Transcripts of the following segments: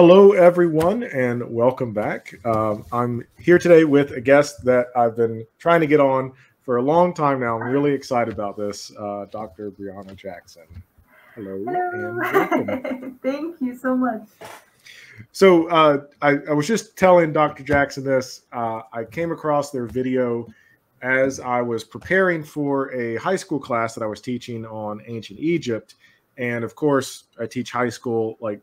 Hello, everyone, and welcome back. Um, I'm here today with a guest that I've been trying to get on for a long time now. I'm really excited about this, uh, Dr. Briana Jackson. Hello. Hello. Thank you so much. So uh, I, I, was just telling Dr. Jackson this. Uh, I came across their video as I was preparing for a high school class that I was teaching on ancient Egypt. And of course, I teach high school like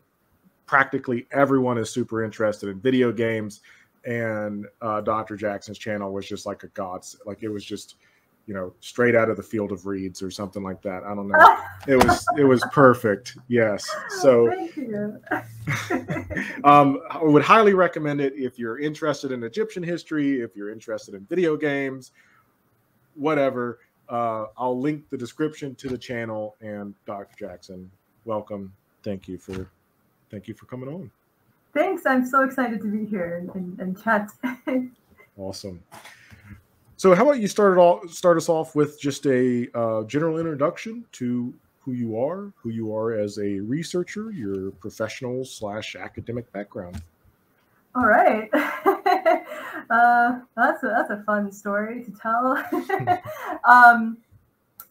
practically everyone is super interested in video games and uh, dr jackson's channel was just like a gods like it was just you know straight out of the field of reeds or something like that. I don't know. It was it was perfect. Yes. So um, i would highly recommend it if you're interested in egyptian history if you're interested in video games whatever. Uh, i'll link the description to the channel and dr jackson welcome. Thank you for thank you for coming on. Thanks. I'm so excited to be here and, and chat. awesome. So, how about you start all start us off with just a uh, general introduction to who you are, who you are as a researcher, your professional slash academic background. All right. uh, that's a, that's a fun story to tell. um,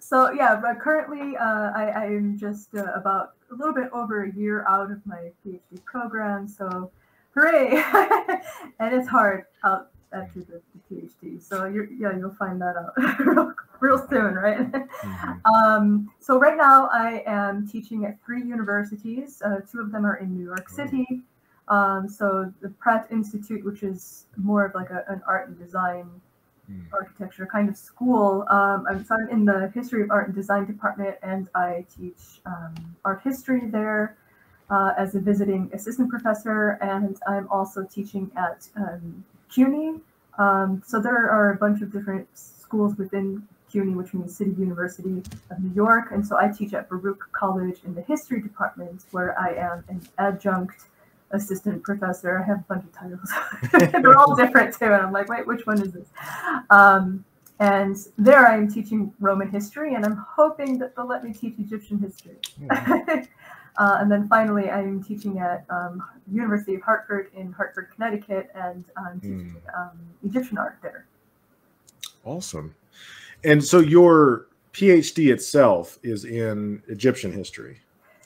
so yeah, but currently uh, I, am just uh, about a little bit over a year out of my PhD program. So hooray! and it's hard out after the, the PhD. So you're, yeah, you'll find that out real, real soon, right? Mm-hmm. Um, so right now I am teaching at three universities. Uh, two of them are in New York City. Um, so the Pratt Institute, which is more of like a, an art and design mm. architecture kind of school. Um, I'm, so I'm in the history of art and design department, and I teach um, art history there uh, as a visiting assistant professor, and I'm also teaching at um, CUNY. Um, so there are a bunch of different schools within CUNY, which means City University of New York, and so I teach at Baruch College in the history department, where I am an adjunct assistant professor. I have a bunch of titles. They're all different too. And I'm like, wait, which one is this? Um, and there I am teaching Roman history, and I'm hoping that they'll let me teach Egyptian history. Mm-hmm. uh, and then finally, I'm teaching at um, University of Hartford in Hartford, Connecticut, and I'm teaching mm. um, Egyptian art there. Awesome. And so your PhD itself is in Egyptian history.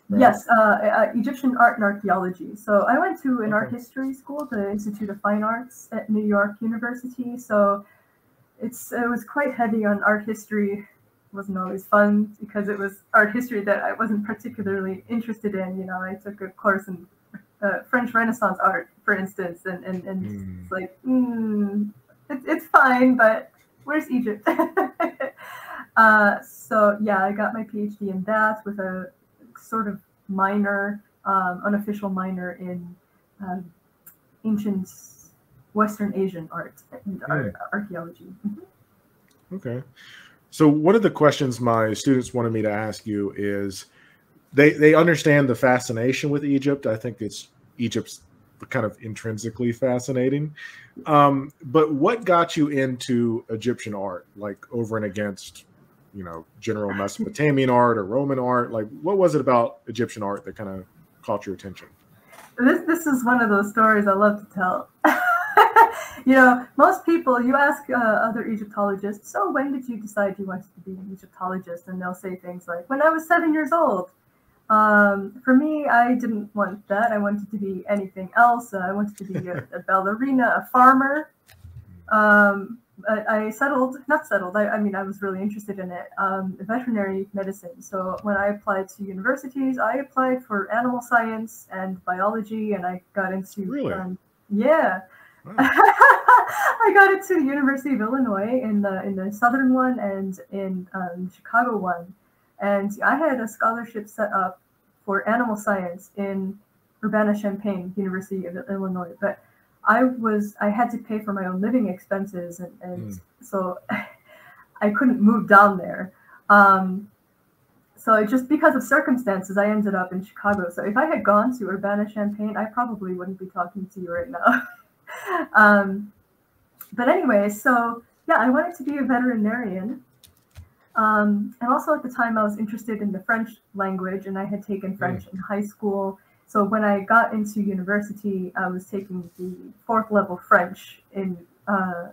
Right? Yes, uh, uh, Egyptian art and archaeology. So I went to an okay. art history school, the Institute of Fine Arts at New York University. So it's it was quite heavy on art history. It wasn't always fun because it was art history that I wasn't particularly interested in. You know, I took a course in uh, French Renaissance art, for instance, and and, and mm. it's like mm, it, it's fine, but where's Egypt? uh, so yeah, I got my PhD in that with a sort of minor, um, unofficial minor in uh, ancient Western Asian art and mm. archaeology. Mm-hmm. Okay. So one of the questions my students wanted me to ask you is they they understand the fascination with Egypt. I think it's Egypt's kind of intrinsically fascinating. Um, but what got you into Egyptian art, like over and against you know general Mesopotamian art or Roman art? Like, what was it about Egyptian art that kind of caught your attention? This this is one of those stories I love to tell. you know, most people, you ask uh, other Egyptologists, so when did you decide you wanted to be an Egyptologist? And they'll say things like, when I was seven years old. Um, for me, I didn't want that. I wanted to be anything else. Uh, I wanted to be a, a ballerina, a farmer. Um, I settled, not settled, I, I, mean, I was really interested in it, um, veterinary medicine. So when I applied to universities, I applied for animal science and biology, and I got into, really? Um, yeah. Wow. I got into the University of Illinois in the in the southern one and in um, Chicago one, and I had a scholarship set up for animal science in Urbana Champaign University of Illinois, but I was I had to pay for my own living expenses, and, and mm. so I couldn't move down there. Um, so just because of circumstances, I ended up in Chicago. So if I had gone to Urbana Champaign, I probably wouldn't be talking to you right now. um, but anyway, so yeah, I wanted to be a veterinarian. Um, and also at the time, I was interested in the French language, and I had taken. French mm. in high school. So when I got into university, I was taking the fourth level French in uh,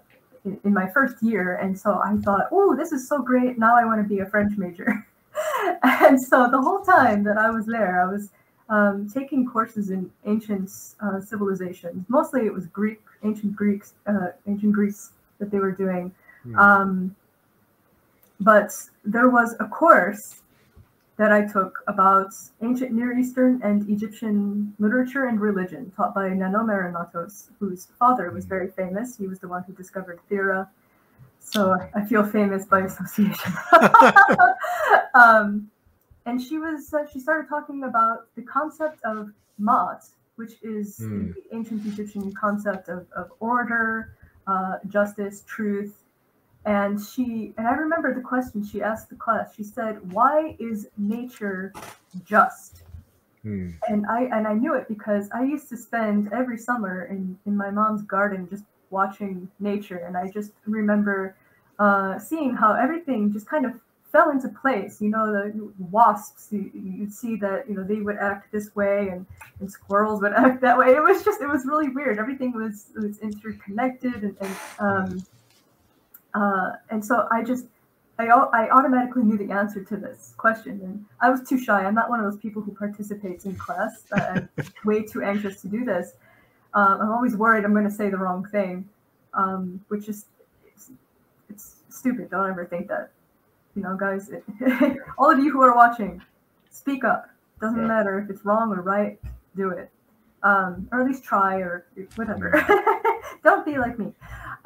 in, in my first year, and so I thought, oh, this is so great! Now I want to be a French major. and so the whole time that I was there, I was um, taking courses in ancient uh, civilizations. Mostly, it was Greek, ancient Greeks, uh, ancient Greece that they were doing. Hmm. Um, but there was a course that I took about ancient Near Eastern and Egyptian literature and religion, taught by Nanno Marinatos, whose father was very famous. He was the one who discovered Thera. So I feel famous by association. um, and she was uh, she started talking about the concept of Ma'at, which is mm. the ancient Egyptian concept of, of order, uh, justice, truth, and she and i remember the question she asked the class. She said why is nature just? Hmm. and i and i knew it because i used to spend every summer in in my mom's garden just watching nature. And i just remember uh, seeing how everything just kind of fell into place. You know the wasps you, you'd see that you know they would act this way and, and squirrels would act that way. It was just it was really weird. Everything was was interconnected and, and um, uh, and so I just, I, I automatically knew the answer to this question. And I was too shy. I'm not one of those people who participates in class. I'm way too anxious to do this. Um, I'm always worried I'm going to say the wrong thing, um, which is, it's, it's, stupid. Don't ever think that. You know, guys, it, all of you who are watching, speak up. Doesn't yeah. matter if it's wrong or right, do it. Um, or at least try or whatever. Don't be like me.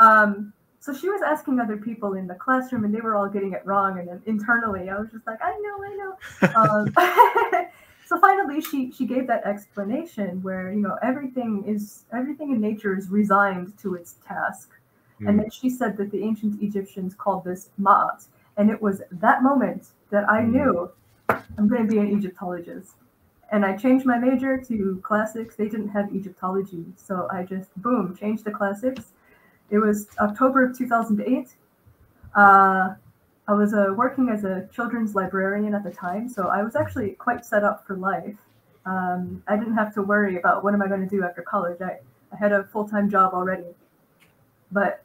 Um, so she was asking other people in the classroom and they were all getting it wrong and then internally i was just like i know i know. Um, so finally she she gave that explanation where you know everything is everything in nature is resigned to its task. Mm. and then she said that the ancient egyptians called this ma'at. And it was that moment that i mm. knew i'm going to be an egyptologist. And i changed my major to classics. They didn't have egyptology. So i just boom changed to classics it was October of 2008. Uh, I was uh, working as a children's librarian at the time, so I was actually quite set up for life. Um, I didn't have to worry about what am I going to do after college. I, I had a full time job already, but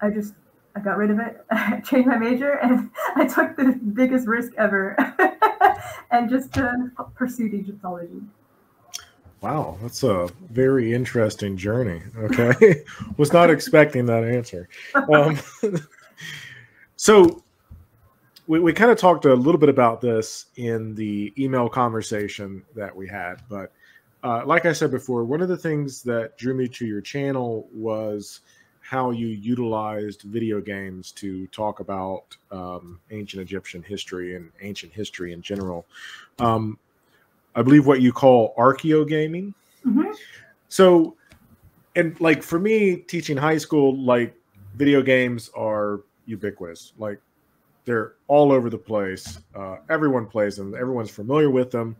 I just I got rid of it, changed my major, and I took the biggest risk ever, and just uh, pursued Egyptology. Wow, that's a very interesting journey. Okay, was not expecting that answer. Um, so, we, we kind of talked a little bit about this in the email conversation that we had, but uh, like I said before, one of the things that drew me to your channel was how you utilized video games to talk about um, ancient Egyptian history and ancient history in general. Um, I believe what you call archeo gaming. Mm-hmm. So, and like for me, teaching high school, like video games are ubiquitous. Like they're all over the place. Uh, everyone plays them. Everyone's familiar with them.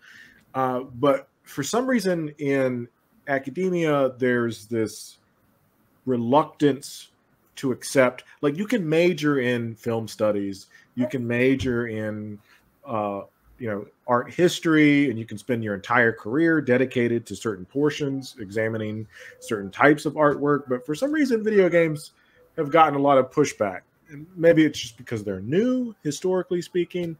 Uh, but for some reason in academia, there's this reluctance to accept. Like you can major in film studies. You can major in uh, you know art history and you can spend your entire career dedicated to certain portions examining certain types of artwork. But for some reason video games have gotten a lot of pushback. And maybe it's just because they're new historically speaking.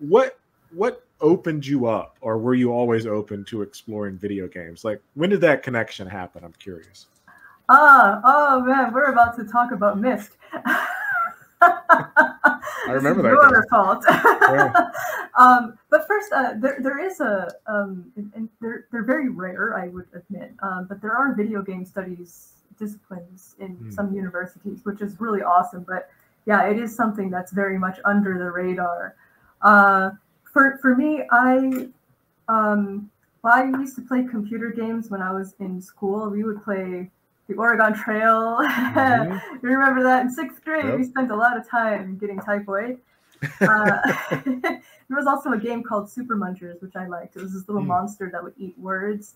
What what opened you up or were you always open to exploring video games? Like when did that connection happen? I'm curious. Ah oh man we're about to talk about Myst I remember that. Your fault. Yeah. um, but first, uh, there there is a um, and they're they're very rare, I would admit. Um, but there are video game studies disciplines in mm. some universities, which is really awesome. But yeah, it is something that's very much under the radar. Uh, for for me, I um, well, I used to play computer games when I was in school. We would play the Oregon Trail. Mm-hmm. you remember that in sixth grade? Yep. We spent a lot of time getting typhoid. uh, there was also a game called Super Munchers, which I liked. It was this little mm. monster that would eat words.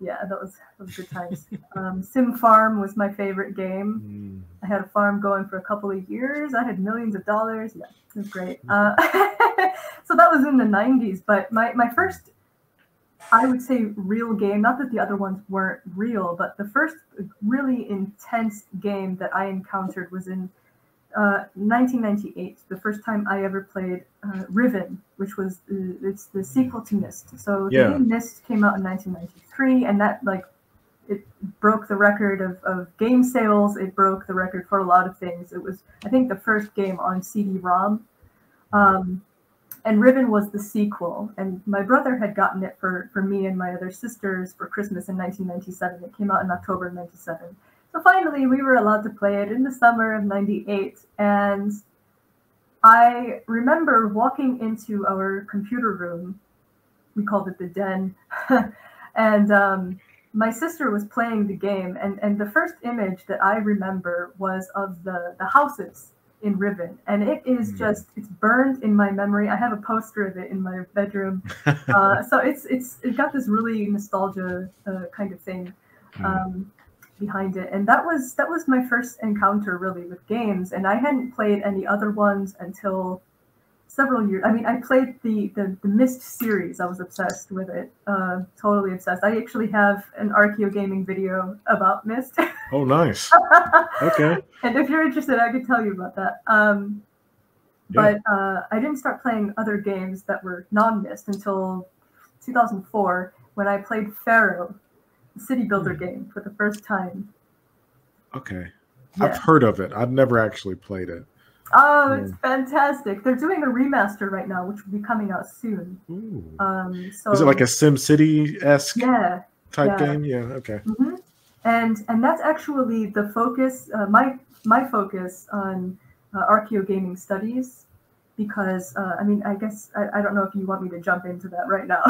Yeah, that was, that was good times. um, Sim Farm was my favorite game. Mm. I had a farm going for a couple of years. I had millions of dollars. Yeah, it was great. Mm. Uh, so that was in the 90s. But my, my first I would say real game. Not that the other ones weren't real, but the first really intense game that I encountered was in uh, 1998. The first time I ever played uh, Riven, which was the, it's the sequel to Myst. So the game Myst came out in 1993, and that like it broke the record of, of game sales. It broke the record for a lot of things. It was I think the first game on CD-ROM. Um, and Riven was the sequel, and my brother had gotten it for, for me and my other sisters for Christmas in 1997. It came out in October of 97. So finally, we were allowed to play it in the summer of 98. And I remember walking into our computer room. We called it the den. and um, my sister was playing the game. And, and the first image that I remember was of the, the houses in Riven And it is Mm. just, it's burned in my memory. I have a poster of it in my bedroom. Uh, so it's, it's, it got this really nostalgia uh, kind of thing Mm. um, behind it, and that was that was my first encounter really with games, and I hadn't played any other ones until several years. I mean, I played the the, the Myst series. I was obsessed with it, uh, totally obsessed. I actually have an Archeo gaming video about Myst, oh, nice. Okay. and if you're interested, I could tell you about that. Um, Yeah. but uh, I didn't start playing other games that were non-Myst until 2004 when I played Pharaoh, the city builder Hmm. game, for the first time. Okay. Yeah. I've heard of it. I've never actually played it. Oh, it's fantastic! They're doing a remaster right now, which will be coming out soon. Um, so Is it like a Sim City esque yeah, type yeah. game? Yeah. Okay. hmm and and that's actually the focus. Uh, my my focus on uh, Archeo gaming studies, because uh, I mean, I guess I, I don't know if you want me to jump into that right now.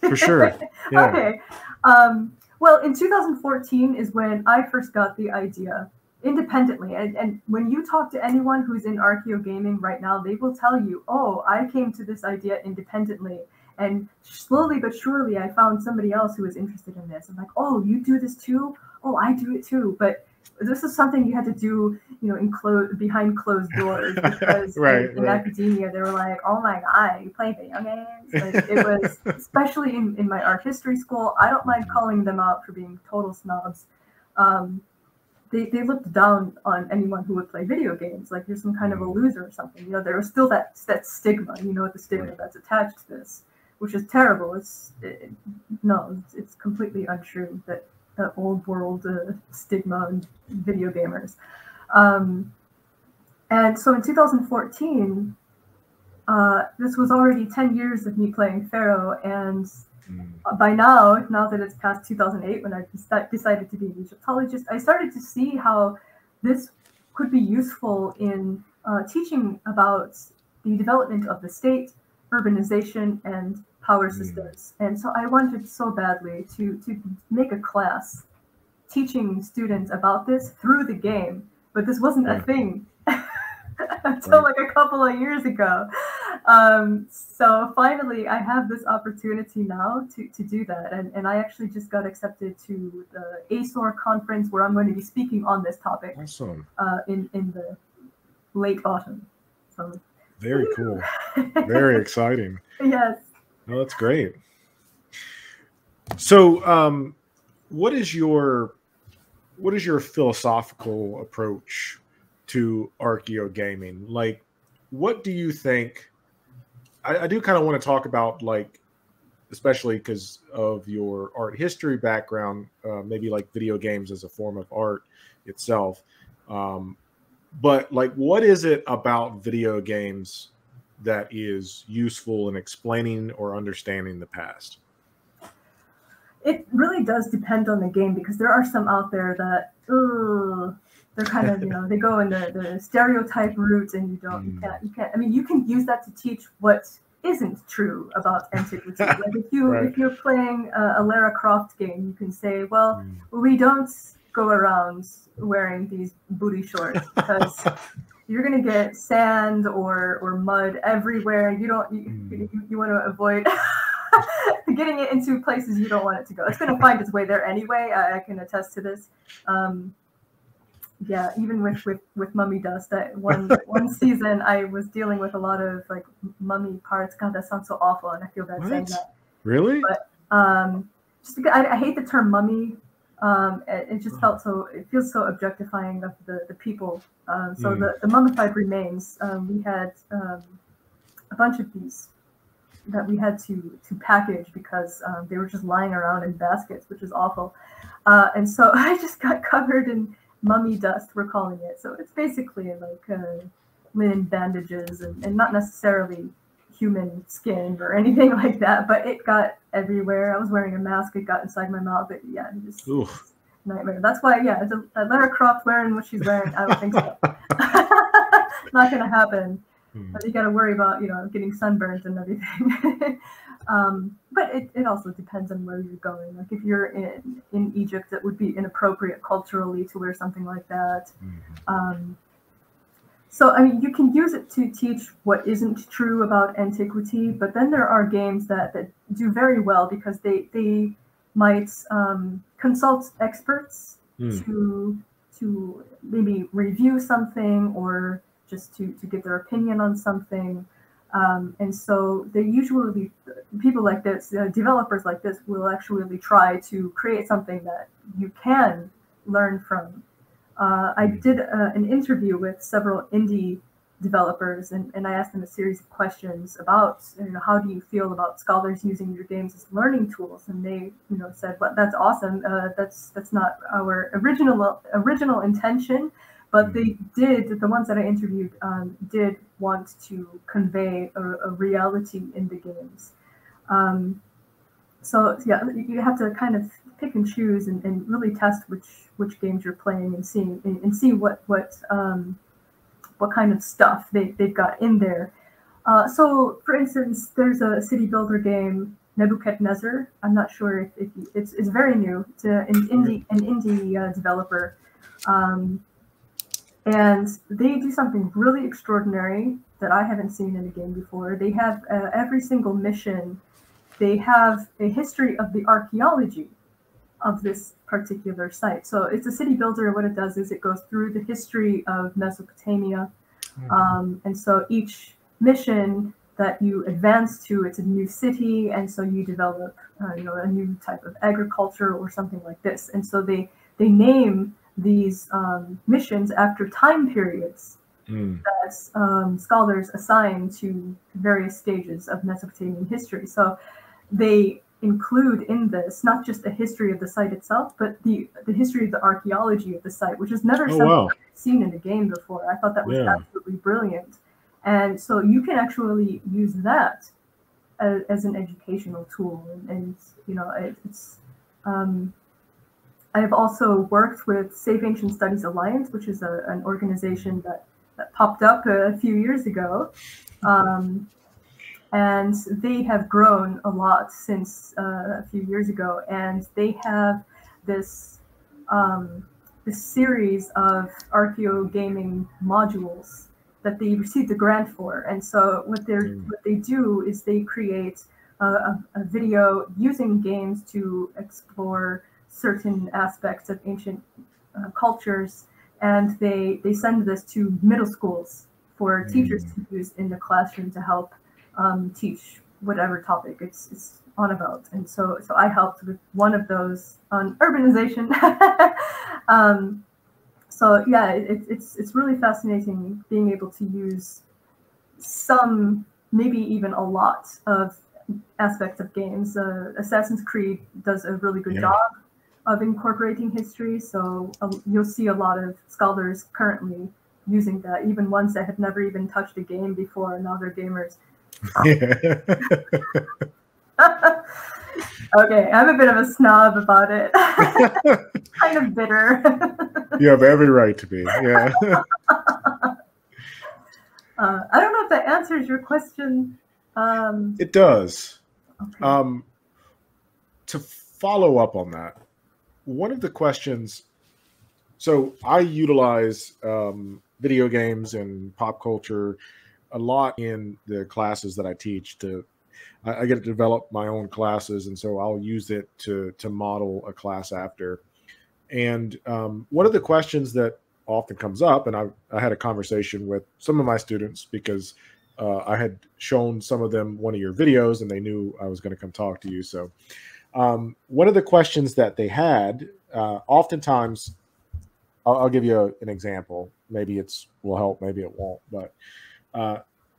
For sure. Yeah. Okay. Um, well, in 2014 is when I first got the idea independently. And, and when you talk to anyone who's in Archeo gaming right now, they will tell you, oh, I came to this idea independently. And slowly but surely, I found somebody else who was interested in this. I'm like, oh, you do this too? Oh, I do it too. But this is something you had to do, you know, in clo- behind closed doors because Right, in, in right. academia they were like, "Oh my god, you play video games!" Like it was, especially in, in my art history school. I don't mind calling them out for being total snobs. Um, they, they looked down on anyone who would play video games, like you're some kind of a loser or something. You know, there was still that that stigma. You know, the stigma that's attached to this, which is terrible. It's it, no, it's, it's completely untrue that that old world uh, stigma on video gamers. Um, and so in 2014, uh, this was already 10 years of me playing Pharaoh, and Mm. by now, now that it's past 2008, when I decided to be an Egyptologist, I started to see how this could be useful in uh, teaching about the development of the state, urbanization, and power Mm. systems. And so I wanted so badly to to make a class teaching students about this through the game, but this wasn't a thing until Right. like a couple of years ago. Um, so finally, I have this opportunity now to, to do that. And, and I actually just got accepted to the ASOR conference where I'm going to be speaking on this topic Awesome. uh, in, in the late autumn. So, Very cool. Very exciting. yes. No, that's great. So, um, what is your what is your philosophical approach to archeo gaming? Like, what do you think? I, I do kind of want to talk about like, especially because of your art history background, uh, maybe like video games as a form of art itself. Um, but like, what is it about video games that is useful in explaining or understanding the past? It really does depend on the game because there are some out there that, ugh, they're kind of, you know, they go in the, the stereotype route and you don't, you Mm. can't, you can't, I mean, you can use that to teach what isn't true about antiquity. like if you, Right. if you're playing a, a Lara Croft game, you can say, well, Mm. we don't go around wearing these booty shorts because you're gonna get sand or or mud everywhere. You don't you, Mm. you, you want to avoid getting it into places you don't want it to go. It's gonna find its way there anyway. I, I can attest to this. Um, yeah, even with with with mummy dust, that one one season I was dealing with a lot of like mummy parts. God, that sounds so awful, and I feel bad saying that. Really? But- Um, just I, I hate the term mummy. Um, it, it, just felt so. It feels so objectifying of the the people. Um, so mm. the, the mummified remains. Um, we had um, a bunch of these that we had to to package because um, they were just lying around in baskets, which is awful. Uh, and so I just got covered in mummy dust. We're calling it. So it's basically like uh, linen bandages and, and not necessarily human skin or anything like that, but it got everywhere. I was wearing a mask, it got inside my mouth. It, yeah, just Oof. nightmare. That's why, yeah, a, Lara Croft wearing what she's wearing, I don't think so. Not gonna happen. Hmm. But you got to worry about, you know, getting sunburnt and everything. um, but it, it also depends on where you're going. Like if you're in in Egypt, it would be inappropriate culturally to wear something like that. Mm-hmm. Um, so, I mean, you can use it to teach what isn't true about antiquity, but then there are games that, that do very well because they, they might um, consult experts mm. to, to maybe review something or just to, to give their opinion on something. Um, and so they usually, people like this, uh, developers like this, will actually try to create something that you can learn from. Uh, I did uh, an interview with several indie developers and, and I asked them a series of questions about you know how do you feel about scholars using your games as learning tools? And they you know said well that's awesome. Uh, that's that's not our original original intention but they did the ones that I interviewed um, did want to convey a, a reality in the games um, so yeah you have to kind of pick and choose and, and really test which which games you're playing and seeing and, and see what what um, what kind of stuff they, they've got in there. Uh, so, for instance, there's a city builder game, Nebuchadnezzar. I'm not sure if, if it's it's very new. It's a, an indie an indie uh, developer, um, and they do something really extraordinary that I haven't seen in a game before. They have uh, every single mission. They have a history of the archaeology of this particular site. So it's a city builder. What it does is it goes through the history of Mesopotamia. Mm-hmm. Um, and so each mission that you advance to, it's a new city. And so you develop, uh, you know, a new type of agriculture or something like this. And so they, they name these um, missions after time periods mm. that um, scholars assign to various stages of Mesopotamian history. So they include in this not just the history of the site itself, but the the history of the archaeology of the site, which is never oh, something wow. Seen in a game before. I thought that was yeah. absolutely brilliant. And so you can actually use that as, as an educational tool, and, and you know it, it's. Um, I have also worked with Save Ancient Studies Alliance, which is a, an organization that, that popped up a few years ago. Um, and they have grown a lot since uh, a few years ago and they have this um, this series of archeo gaming modules that they received a grant for and so what they mm. what they do is they create a, a, a video using games to explore certain aspects of ancient uh, cultures and they they send this to middle schools for mm. teachers to use in the classroom to help um, teach whatever topic it's, it's on about. And so, so I helped with one of those on urbanization. um, so yeah, it, it's it's really fascinating being able to use some, maybe even a lot of aspects of games. Uh, Assassin's Creed does a really good yeah. job of incorporating history. So uh, you'll see a lot of scholars currently using that, even ones that have never even touched a game before, and other gamers okay, I'm a bit of a snob about it. kind of bitter. you have every right to be. Yeah. Uh, I don't know if that answers your question. Um, it does. Okay. Um, to follow up on that, one of the questions. So I utilize um, video games and pop culture a lot in the classes that I teach to I, I, get to develop my own classes and so I'll use it to to model a class after. And um, one of the questions that often comes up, and I, I had a conversation with some of my students because uh, I had shown some of them one of your videos and they knew I was going to come talk to you. So Um, one of the questions that they had, uh, oftentimes, I'll, I'll give you a, an example. Maybe it's will help, maybe it won't. But uh,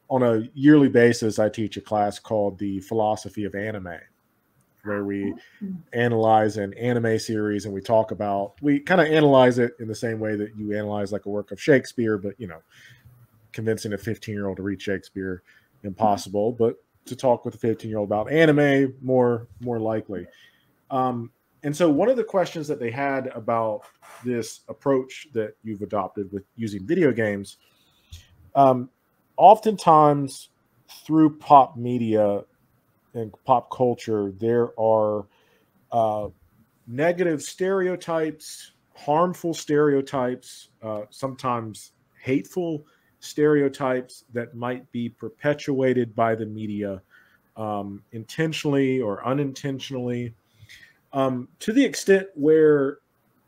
on a yearly basis, I teach a class called the Philosophy of Anime, where we Mm. analyze an anime series and we talk about we kind of analyze it in the same way that you analyze like a work of Shakespeare, but you know, convincing a 15 year old to read Shakespeare impossible, but to talk with a 15 year old about anime more more likely. Um, and so one of the questions that they had about this approach that you've adopted with using video games, um, oftentimes through pop media and pop culture, there are uh, negative stereotypes, harmful stereotypes, uh, sometimes hateful stereotypes that might be perpetuated by the media um, intentionally or unintentionally. Um, to the extent where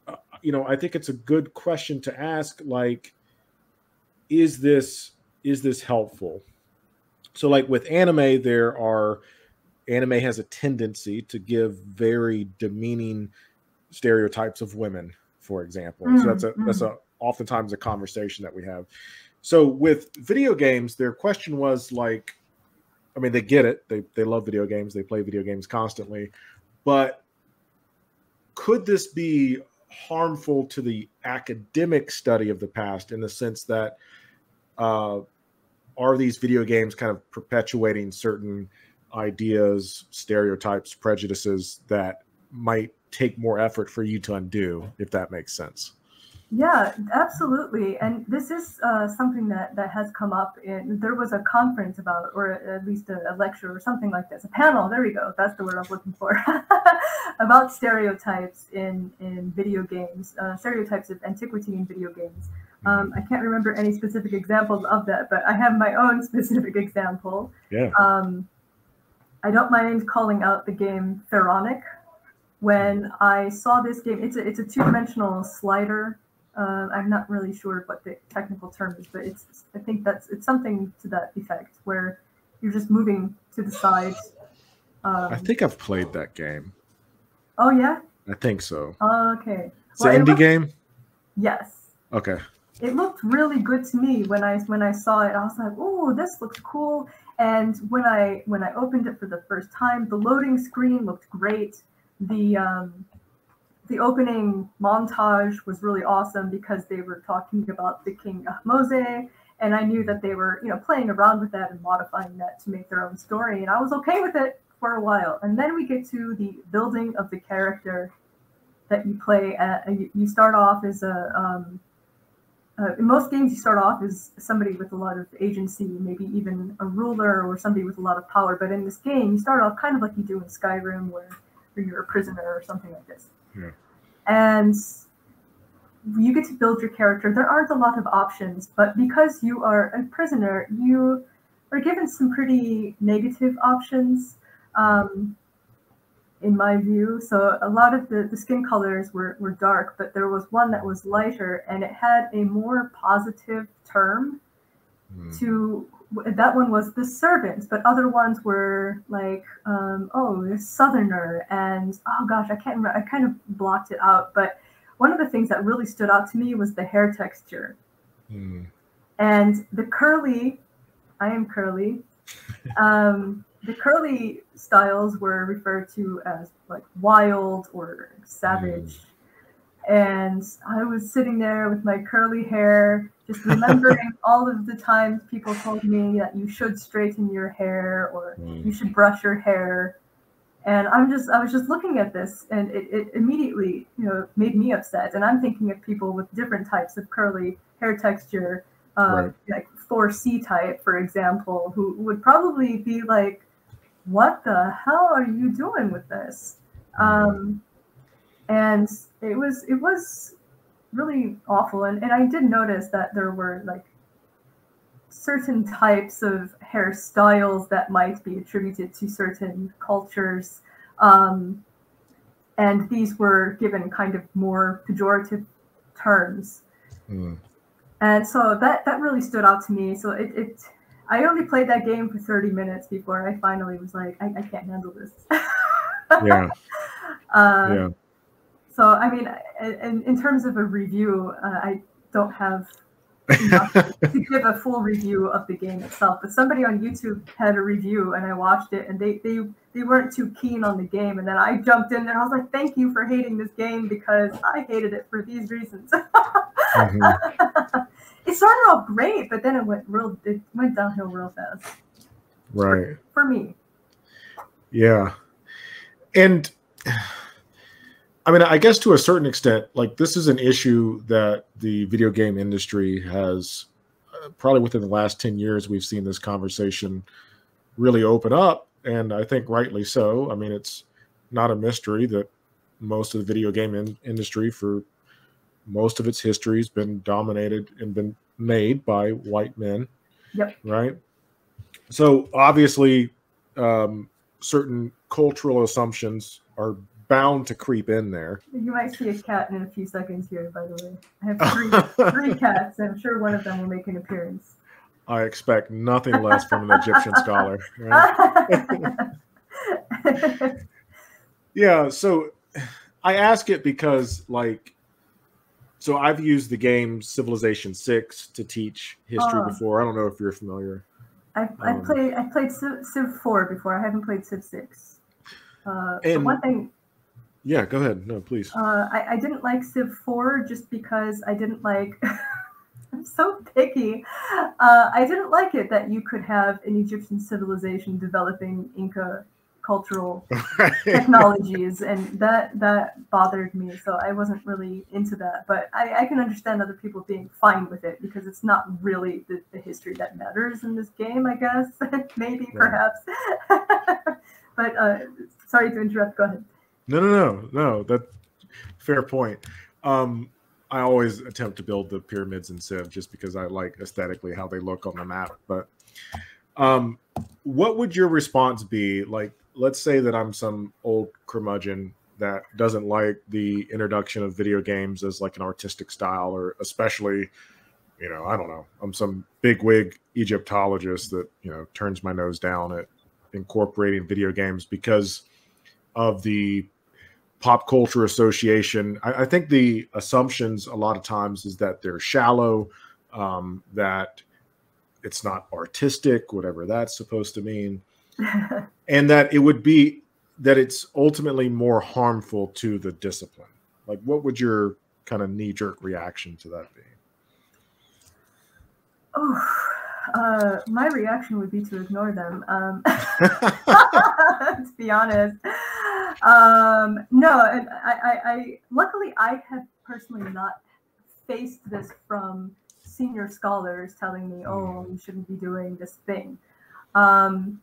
uh, you know i think it's a good question to ask like is this is this helpful? So like with anime there are anime has a tendency to give very demeaning stereotypes of women for example. So that's a that's a oftentimes a conversation that we have so with video games their question was like i mean they get it. They they love video games. They play video games constantly. But could this be harmful to the academic study of the past in the sense that uh, are these video games kind of perpetuating certain ideas, stereotypes, prejudices that might take more effort for you to undo, if that makes sense? Yeah, absolutely. And this is uh, something that, that has come up in, there was a conference about, or at least a, a lecture or something like this, a panel, there we go, that's the word I'm looking for, about stereotypes in, in video games, uh, stereotypes of antiquity in video games. Um, I can't remember any specific examples of that, but I have my own specific example. Yeah. Um, I don't mind calling out the game Pharaonic. When I saw this game, it's a, it's a two-dimensional slider uh, I'm not really sure what the technical term is, but it's I think that's it's something to that effect where you're just moving to the sides. Um, I think I've played that game. Oh yeah. I think so. Okay. It's an indie looked, game. Yes. Okay. It looked really good to me when I when I saw it. I was like, "Oh, this looks cool." And when I when I opened it for the first time, the loading screen looked great. The um, the opening montage was really awesome because they were talking about the king Ahmose, and I knew that they were, you know, playing around with that and modifying that to make their own story, and I was okay with it for a while. And then we get to the building of the character that you play. At, you start off as a um, uh, in most games, you start off as somebody with a lot of agency, maybe even a ruler or somebody with a lot of power. But in this game, you start off kind of like you do in Skyrim, where, where you're a prisoner or something like this. Yeah. And you get to build your character. There aren't a lot of options, but because you are a prisoner, you are given some pretty negative options, um, in my view. So a lot of the, the skin colors were, were dark, but there was one that was lighter and it had a more positive term Hmm. to that one was the servants, but other ones were like, um, oh, this southerner, and oh gosh, I can't remember. I kind of blocked it out, but one of the things that really stood out to me was the hair texture Hmm. and the curly. I am curly. Um, the curly styles were referred to as like wild or savage. And I was sitting there with my curly hair, just remembering all of the times people told me that you should straighten your hair or Hmm. you should brush your hair. And I'm just, I was just looking at this and it, it immediately, you know, made me upset. And I'm thinking of people with different types of curly hair texture, um, Right. like 4C type, for example, who would probably be like, what the hell are you doing with this? Um, and it was it was really awful and, and i did notice that there were like certain types of hairstyles that might be attributed to certain cultures um, and these were given kind of more pejorative terms Hmm. and so that that really stood out to me so it, it i only played that game for 30 minutes before i finally was like i, I can't handle this yeah. Uh, Yeah. So, I mean, in, in terms of a review, uh, I don't have to give a full review of the game itself. But somebody on YouTube had a review, and I watched it, and they they they weren't too keen on the game. And then I jumped in there. I was like, "Thank you for hating this game because I hated it for these reasons." Mhm. it started off great, but then it went real. It went downhill real fast Right. for me. Yeah. And I mean, I guess to a certain extent, like this is an issue that the video game industry has uh, probably within the last 10 years, we've seen this conversation really open up. And I think rightly so. I mean, it's not a mystery that most of the video game in- industry for most of its history has been dominated and been made by white men. Yep. Right. So obviously, um, certain cultural assumptions are bound to creep in there. You might see a cat in a few seconds here. By the way, I have three three cats. I'm sure one of them will make an appearance. I expect nothing less from an Egyptian scholar. Yeah. So I ask it because, like, so I've used the game Civilization Six to teach history Oh. before. I don't know if you're familiar. I I Um, played I played Civ, Civ four before. I haven't played Civ six. Uh, And- one thing Yeah. Go ahead. No, please. uh, I I didn't like Civ four just because I didn't like. I'm so picky. Uh, I didn't like it that you could have an Egyptian civilization developing Inca cultural technologies and that that bothered me so i wasn't really into that but i, I can understand other people being fine with it because it's not really the, the history that matters in this game i guess maybe perhaps but uh sorry to interrupt go ahead No, no, no, no. That fair point. Um, I always attempt to build the pyramids in Civ just because I like aesthetically how they look on the map. But um, what would your response be? Like, let's say that I'm some old curmudgeon that doesn't like the introduction of video games as like an artistic style, or especially, you know, I don't know, I'm some bigwig Egyptologist that you know turns my nose down at incorporating video games because of the pop culture association. I, I think the assumptions a lot of times is that they're shallow, um, that it's not artistic, whatever that's supposed to mean, and that it would be that it's ultimately more harmful to the discipline. Like, what would your kind of knee jerk reaction to that be? oh uh, my reaction would be to ignore them um to be honest. Um, no, and I, I, I luckily I have personally not faced this from senior scholars telling me, "Oh, you shouldn't be doing this thing." Um,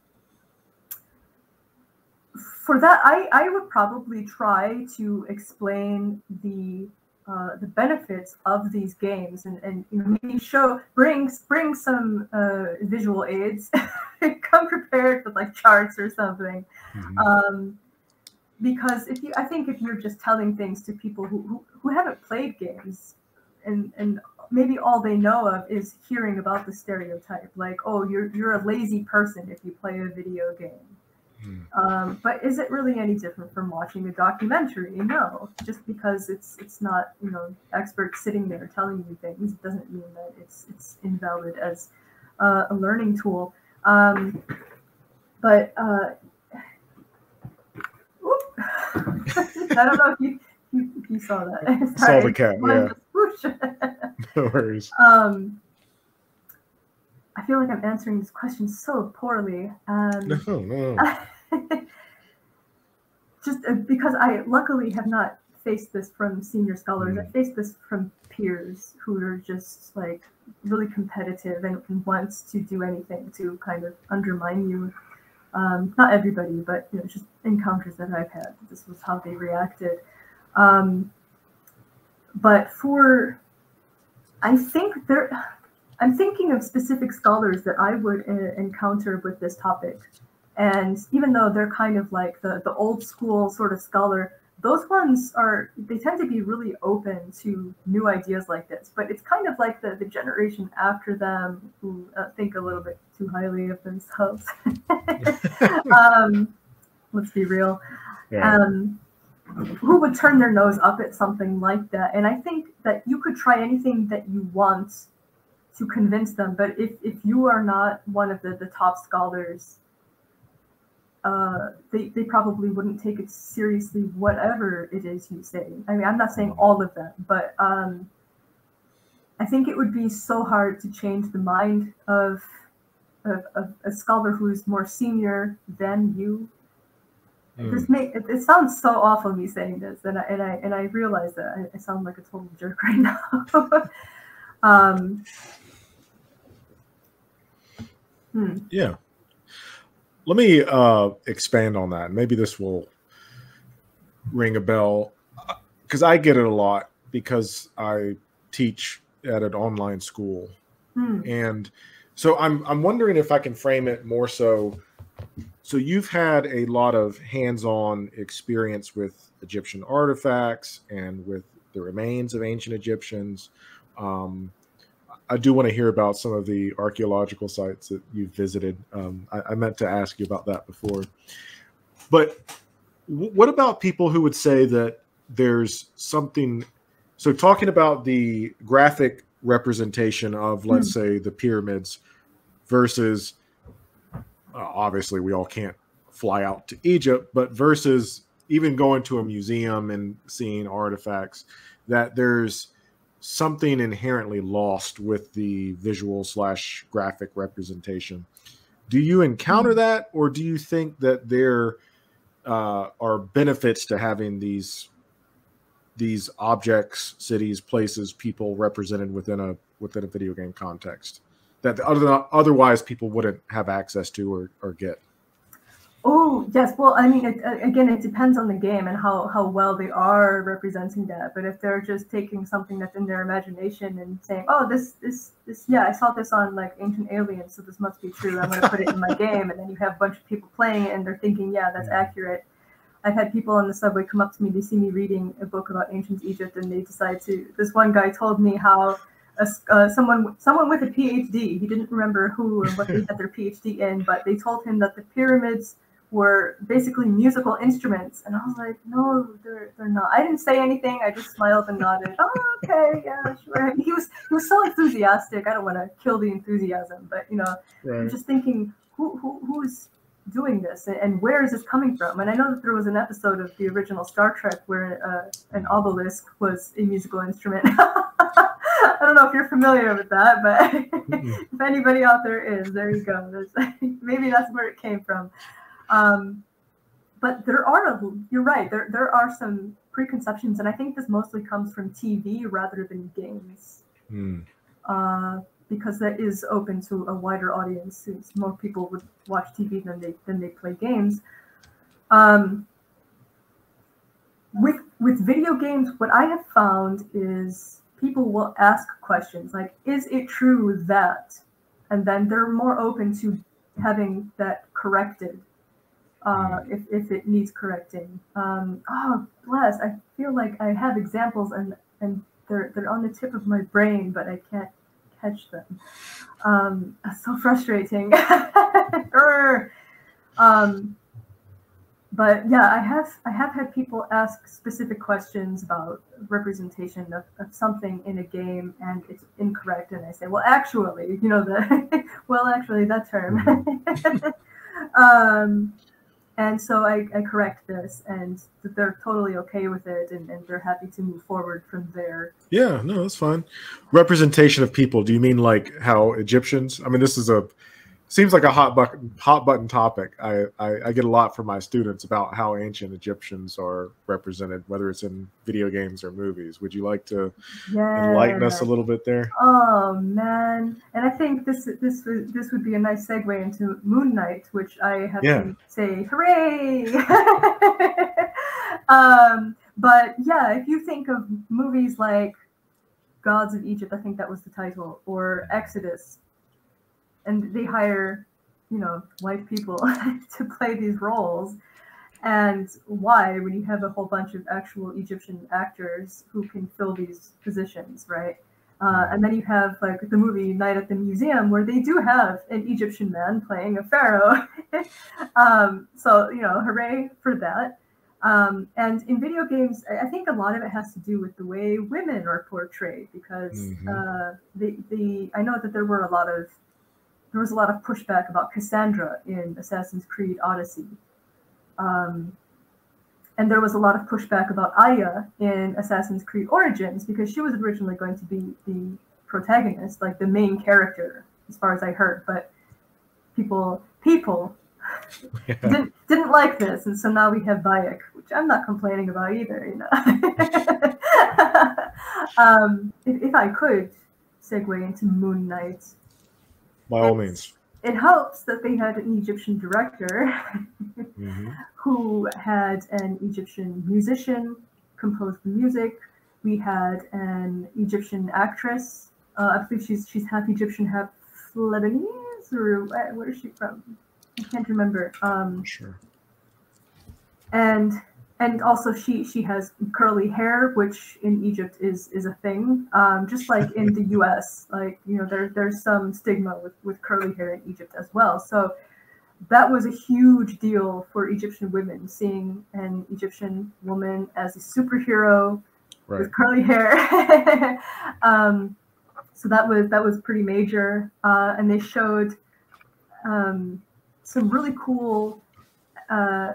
for that, I, I would probably try to explain the uh, the benefits of these games and, and you know, maybe show bring bring some uh, visual aids. Come prepared with like charts or something Mhm. um, because if you i think if you're just telling things to people who, who, who haven't played games and and maybe all they know of is hearing about the stereotype like oh you're you're a lazy person if you play a video game Hmm. um, but is it really any different from watching a documentary no just because it's it's not you know experts sitting there telling you things doesn't mean that it's it's invalid as uh, a learning tool um, but uh. I don't know if you you, you saw that. Saw the cat, yeah. No worries. um, I feel like I'm answering this question so poorly. Um, No, no, no. just uh, because I luckily have not faced this from senior scholars. I Mm. faced this from peers who are just like really competitive and wants to do anything to kind of undermine you. Um, not everybody, but you know, just encounters that I've had. This was how they reacted. Um, but for, I think there, I'm thinking of specific scholars that I would uh, encounter with this topic. And even though they're kind of like the, the old school sort of scholar, those ones are, they tend to be really open to new ideas like this. But it's kind of like the, the generation after them who uh, think a little bit too highly of themselves. um, let's be real. Yeah. Um, who would turn their nose up at something like that? And I think that you could try anything that you want to convince them, but if, if you are not one of the, the top scholars, uh, they, they probably wouldn't take it seriously, whatever it is you say. I mean, I'm not saying all of them, but um, I think it would be so hard to change the mind of, of, of a scholar who is more senior than you Mm. This make it, it, sounds so awful me saying this, and I and I and I realize that I, I sound like a total jerk right now. um, hmm. Yeah. Let me uh, expand on that. Maybe this will ring a bell because I get it a lot because I teach at an online school, hmm. and so I'm I'm wondering if I can frame it more so so you've had a lot of hands-on experience with Egyptian artifacts and with the remains of ancient Egyptians. Um, I do want to hear about some of the archaeological sites that you've visited. Um, I, I, meant to ask you about that before. But w- what about people who would say that there's something? So, talking about the graphic representation of, let's mm. say, the pyramids versus uh, obviously we all can't fly out to Egypt, but versus even going to a museum and seeing artifacts, that there's something inherently lost with the visual slash graphic representation. Do you encounter hmm. that, or do you think that there uh, are benefits to having these these objects, cities, places, people represented within a within a video game context? that other, otherwise people wouldn't have access to or, or get? Oh yes, well I mean it, again it depends on the game and how how well they are representing that. But if they're just taking something that's in their imagination and saying, oh this this this yeah I saw this on like Ancient Aliens, so this must be true. I'm going to put it in my game, and then you have a bunch of people playing it and they're thinking yeah that's accurate. I've had people on the subway come up to me, they see me reading a book about ancient Egypt, and they decide to. This one guy told me how a, uh, someone someone with a PhD. He didn't remember who or what they had their PhD in, but they told him that the pyramids were basically musical instruments, and I was like, no, they're they're not. I didn't say anything. I just smiled and nodded. Oh, okay, yeah, sure. he was he was so enthusiastic. I don't want to kill the enthusiasm, but you know, right. I'm just thinking, who who who's doing this and where is this coming from and i know that there was an episode of the original star trek where uh, an obelisk was a musical instrument I don't know if you're familiar with that, but if anybody out there is, there you go. maybe that's where it came from. Um, but there are, you're right, there, there are some preconceptions, and I think this mostly comes from TV rather than games. Mm. Uh, because that is open to a wider audience since more people would watch TV than they than they play games. Um, with with video games, what I have found is people will ask questions like, is it true that? And then they're more open to having that corrected uh, if, if it needs correcting. Um, oh, bless. I feel like I have examples and, and they're, they're on the tip of my brain, but I can't catch them. Um, so frustrating. um, but yeah, I have I have had people ask specific questions about representation of, of something in a game and it's incorrect, and I say, well, actually, you know the well, actually that term. Mm-hmm. um, and so I, I correct this, and they're totally okay with it, and, and they're happy to move forward from there. Yeah, no, that's fine. Representation of people. Do you mean like how Egyptians? I mean, this is a seems like a hot button hot button topic. I, I, I get a lot from my students about how ancient Egyptians are represented, whether it's in video games or movies. Would you like to yeah. enlighten us a little bit there? Oh man, and I think this this would this would be a nice segue into Moon Knight, which I have yeah. to say, hooray! um, but yeah, if you think of movies like Gods of Egypt, I think that was the title, or Exodus, and they hire you know white people to play these roles. And why when you have a whole bunch of actual egyptian actors who can fill these positions right? Uh, and then you have like the movie night at the museum where they do have an egyptian man playing a pharaoh. Um, so you know hooray for that. Um, and in video games, I think a lot of it has to do with the way women are portrayed because mm-hmm. uh, the the I know that there were a lot of there was a lot of pushback about Kassandra in Assassin's Creed Odyssey. Um, and there was a lot of pushback about Aya in Assassin's Creed Origins because she was originally going to be the protagonist, like the main character, as far as I heard. But people people yeah. didn't didn't like this, and so now we have Bayek, which I'm not complaining about either. You know, um, if, if I could segue into Moon Knight, by all means. It helps that they had an Egyptian director mm-hmm. who had an Egyptian musician compose the music. We had an Egyptian actress. Uh, I believe she's she's half Egyptian, half Lebanese, or where, where is she from? I can't remember. Um, sure. And and also she she has curly hair, which in Egypt is is a thing. Um, just like in the U.S., like you know, there there's some stigma with with curly hair in Egypt as well. So that was a huge deal for Egyptian women, seeing an Egyptian woman as a superhero right. with curly hair. um, so that was that was pretty major, uh, and they showed um, some really cool uh,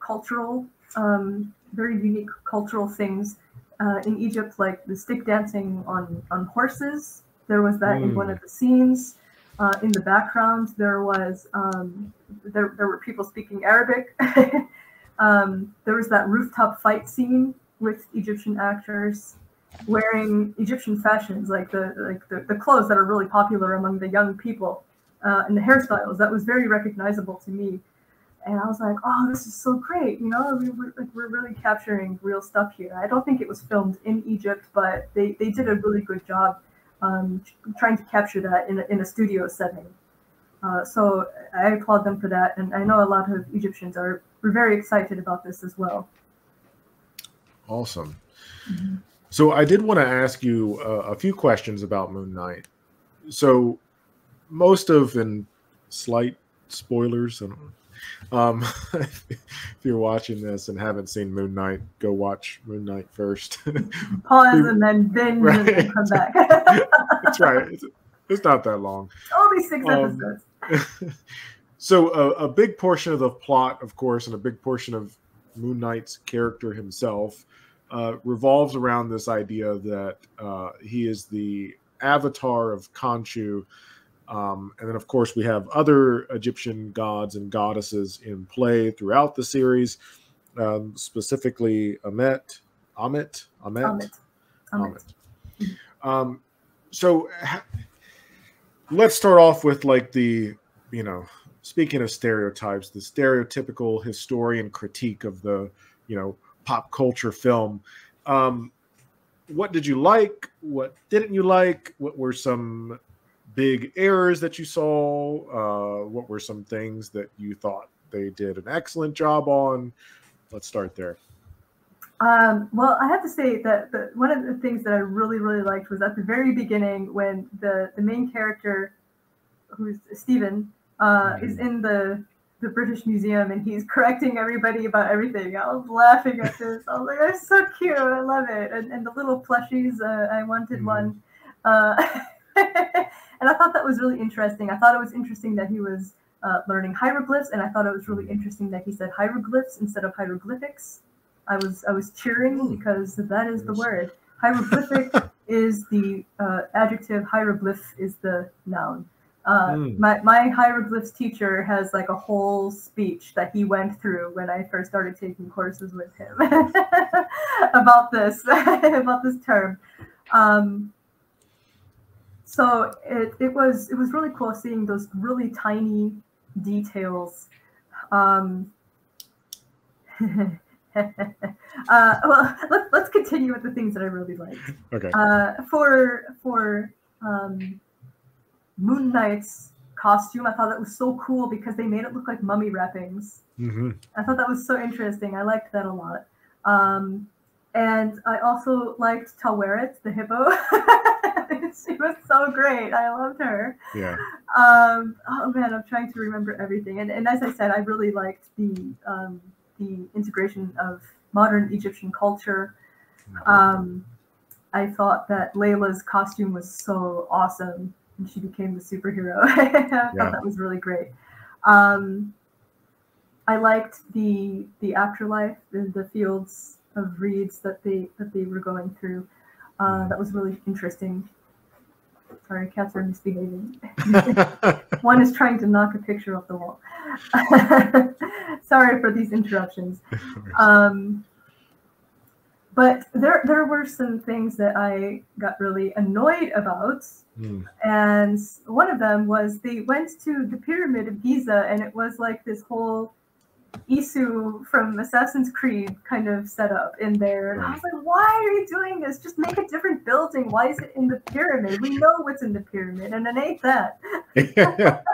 cultural um, very unique cultural things uh, in Egypt, like the stick dancing on on horses. There was that mm. in one of the scenes. Uh, in the background, there was um, there there were people speaking Arabic. um, there was that rooftop fight scene with Egyptian actors wearing Egyptian fashions, like the like the, the clothes that are really popular among the young people, uh, and the hairstyles. That was very recognizable to me and I was like, "Oh, this is so great!" You know, we, are like, we're really capturing real stuff here. I don't think it was filmed in Egypt, but they, they did a really good job um, trying to capture that in a, in a studio setting. Uh, so I applaud them for that, and I know a lot of Egyptians are were very excited about this as well. Awesome. Mm-hmm. So I did want to ask you uh, a few questions about Moon Knight. So most of and slight spoilers. Don't um, if you're watching this and haven't seen Moon Knight, go watch Moon Knight first. Pause and then binge right. and come back. That's right. It's, it's, not that long. Only six um, episodes. so a, a big portion of the plot, of course, and a big portion of Moon Knight's character himself uh, revolves around this idea that uh, he is the avatar of Khonshu, um, and then, of course, we have other Egyptian gods and goddesses in play throughout the series, um, specifically Amet, Amet, Amet, Amet. Amet. Um, so, ha- let's start off with like the, you know, speaking of stereotypes, the stereotypical historian critique of the, you know, pop culture film. Um, what did you like? What didn't you like? What were some big errors that you saw? Uh, what were some things that you thought they did an excellent job on? Let's start there. Um, well, I have to say that the, one of the things that I really, really liked was at the very beginning when the, the main character, who's Stephen, uh, mm-hmm. is in the the British Museum and he's correcting everybody about everything. I was laughing at this. I was like, "That's so cute! I love it!" And, and the little plushies, uh, I wanted mm-hmm. one. Uh, and I thought that was really interesting. I thought it was interesting that he was uh, learning hieroglyphs, and I thought it was really interesting that he said hieroglyphs instead of hieroglyphics. I was I was cheering hmm. because that is the word. Hieroglyphic is the uh, adjective. Hieroglyph is the noun. Uh, mm. My my hieroglyphs teacher has like a whole speech that he went through when I first started taking courses with him about this about this term. Um, so it, it was it was really cool seeing those really tiny details. Um, uh, well let's, let's continue with the things that i really liked. Okay. Uh, for for um, moon knight's costume i thought that was so cool because they made it look like mummy wrappings. Mm-hmm. i thought that was so interesting. I liked that a lot. Um, and i also liked Taweret, the hippo she was so great. I loved her. Yeah. Um, oh man, I'm trying to remember everything. And, and as I said, I really liked the um, the integration of modern Egyptian culture. Um, I thought that Layla's costume was so awesome, and she became the superhero. I thought Yeah. that was really great. Um, I liked the the afterlife, the, the fields of reeds that they that they were going through. Uh, that was really interesting. Sorry, cats are misbehaving. One is trying to knock a picture off the wall. Sorry for these interruptions. Um, but there there were some things that I got really annoyed about. Hmm. And one of them was they went to the pyramid of Giza and it was like this whole Isu from Assassin's Creed kind of set up in there. And I was like, why are you doing this? Just make a different building. Why is it in the pyramid? We know what's in the pyramid, and it ain't that.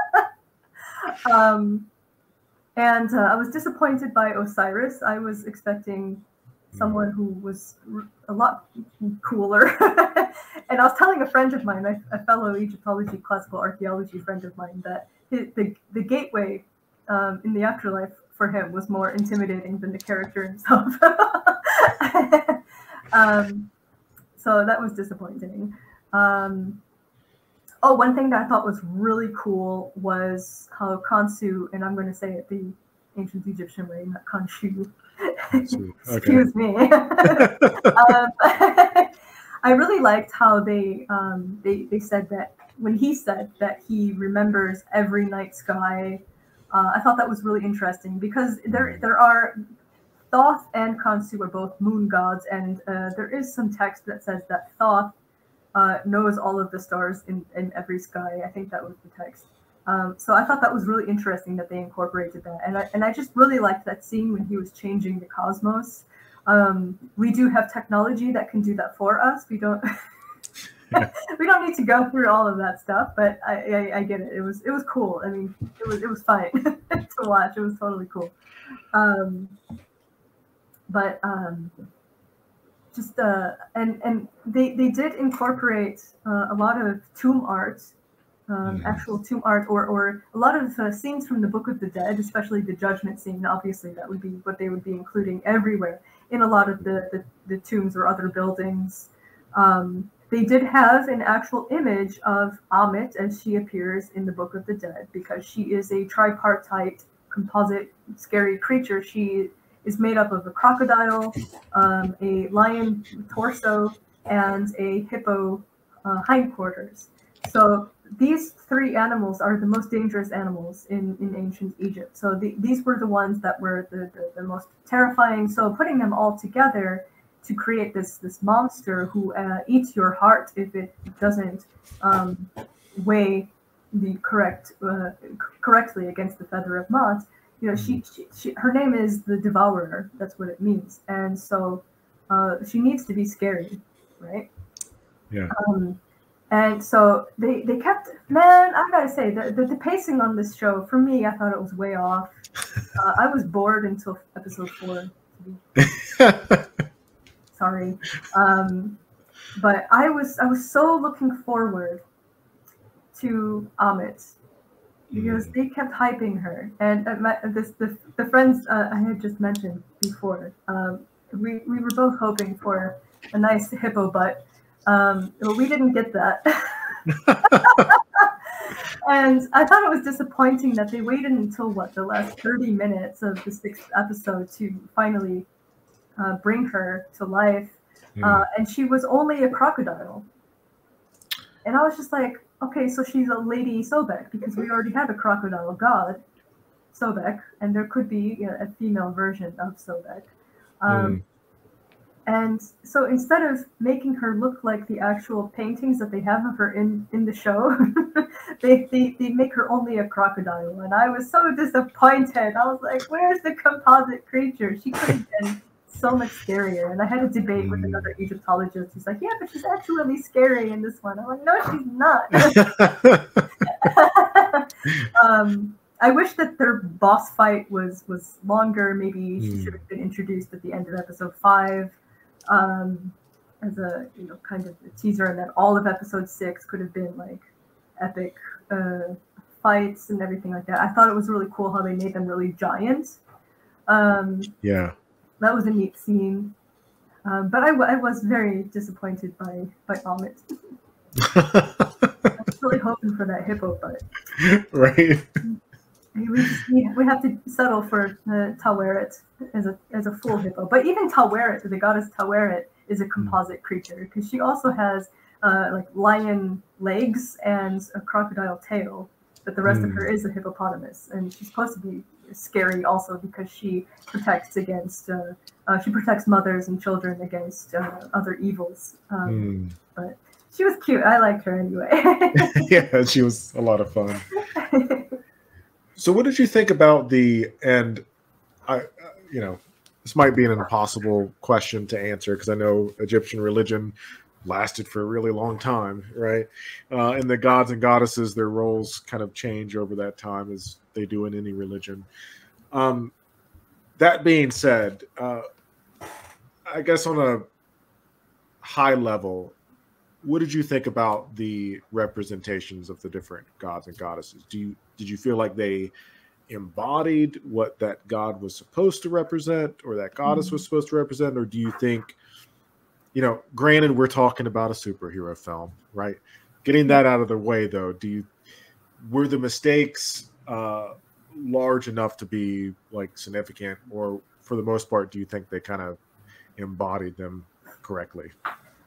Um, and uh, I was disappointed by Osiris. I was expecting someone who was a lot cooler. and I was telling a friend of mine, a, a fellow Egyptology, classical archaeology friend of mine, that hi- the, the gateway um, in the afterlife for him was more intimidating than the character himself. um, so that was disappointing. Um, oh, one thing that I thought was really cool was how Khonsu, and I'm going to say it the ancient Egyptian way, not Khonshu. Excuse me. um, I really liked how they, um, they they said that when he said that he remembers every night sky. Uh, I thought that was really interesting because there there are Thoth and Khonsu are both moon gods, and uh, there is some text that says that Thoth uh, knows all of the stars in, in every sky. I think that was the text. Um, so I thought that was really interesting that they incorporated that, and I, and I just really liked that scene when he was changing the cosmos. Um, we do have technology that can do that for us. We don't. we don't need to go through all of that stuff, but I, I, I get it. It was it was cool. I mean, it was it was fun to watch. It was totally cool. Um, but um, just uh, and and they they did incorporate uh, a lot of tomb art, um, Mhm. actual tomb art, or or a lot of uh, scenes from the Book of the Dead, especially the Judgment scene. Obviously, that would be what they would be including everywhere in a lot of the the, the tombs or other buildings. Um, they did have an actual image of Amit as she appears in the Book of the Dead because she is a tripartite composite scary creature. She is made up of a crocodile, um, a lion torso, and a hippo uh, hindquarters. So these three animals are the most dangerous animals in, in ancient Egypt. So the, these were the ones that were the, the, the most terrifying. So putting them all together to create this this monster who uh, eats your heart if it doesn't um, weigh the correct uh, correctly against the feather of Maat. You know, she, she, she her name is the Devourer. That's what it means, and so uh, she needs to be scary, right? Yeah. Um, and so they they kept man. I gotta say the, the the pacing on this show for me, I thought it was way off. Uh, I was bored until episode four. Sorry. Um, but i was i was so looking forward to amit because they kept hyping her. And uh, my, this the, the friends uh, i had just mentioned before um, we, we were both hoping for a nice hippo butt um, but we didn't get that. And I thought it was disappointing that they waited until what the last 30 minutes of the sixth episode to finally uh, bring her to life. Uh, and she was only a crocodile. And I was just like, okay, so she's a lady Sobek because we already have a crocodile god, Sobek, and there could be you know, a female version of Sobek. Um, and so instead of making her look like the actual paintings that they have of her in, in the show, they, they, they make her only a crocodile. And I was so disappointed. I was like, where's the composite creature? She could have been so much scarier. And I had a debate with Mm. another Egyptologist who's like, yeah, but she's actually really scary in this one. I'm like, no, she's not. um, I wish that their boss fight was was longer. Maybe she Hmm. should have been introduced at the end of episode five um, as a you know kind of a teaser, and then all of episode six could have been like epic uh, fights and everything like that. I thought it was really cool how they made them really giant. Um, Yeah. That was a neat scene. Um, but I was very disappointed by by Amit. I was really hoping for that hippo butt. right. We, just, we, have to settle for uh, Taweret as a as a full hippo. But even Taweret, the goddess Taweret, is a composite creature because she also has uh, like lion legs and a crocodile tail. But the rest of Hmm. her is a hippopotamus, and she's supposed to be scary also because she protects against uh, uh, she protects mothers and children against uh, other evils. Um, Hmm. She was cute. I liked her anyway. yeah, she was a lot of fun. So, what did you think about the and I, you know, this might be an impossible question to answer because I know Egyptian religion lasted for a really long time, right? Uh, and the gods and goddesses, their roles kind of change over that time as they do in any religion. Um, that being said, uh, I guess on a high level, what did you think about the representations of the different gods and goddesses? Do you did you feel like they embodied what that god was supposed to represent or that goddess was supposed to represent or do you think you know granted we're talking about a superhero film right getting that out of the way though do you were the mistakes uh large enough to be like significant or for the most part do you think they kind of embodied them correctly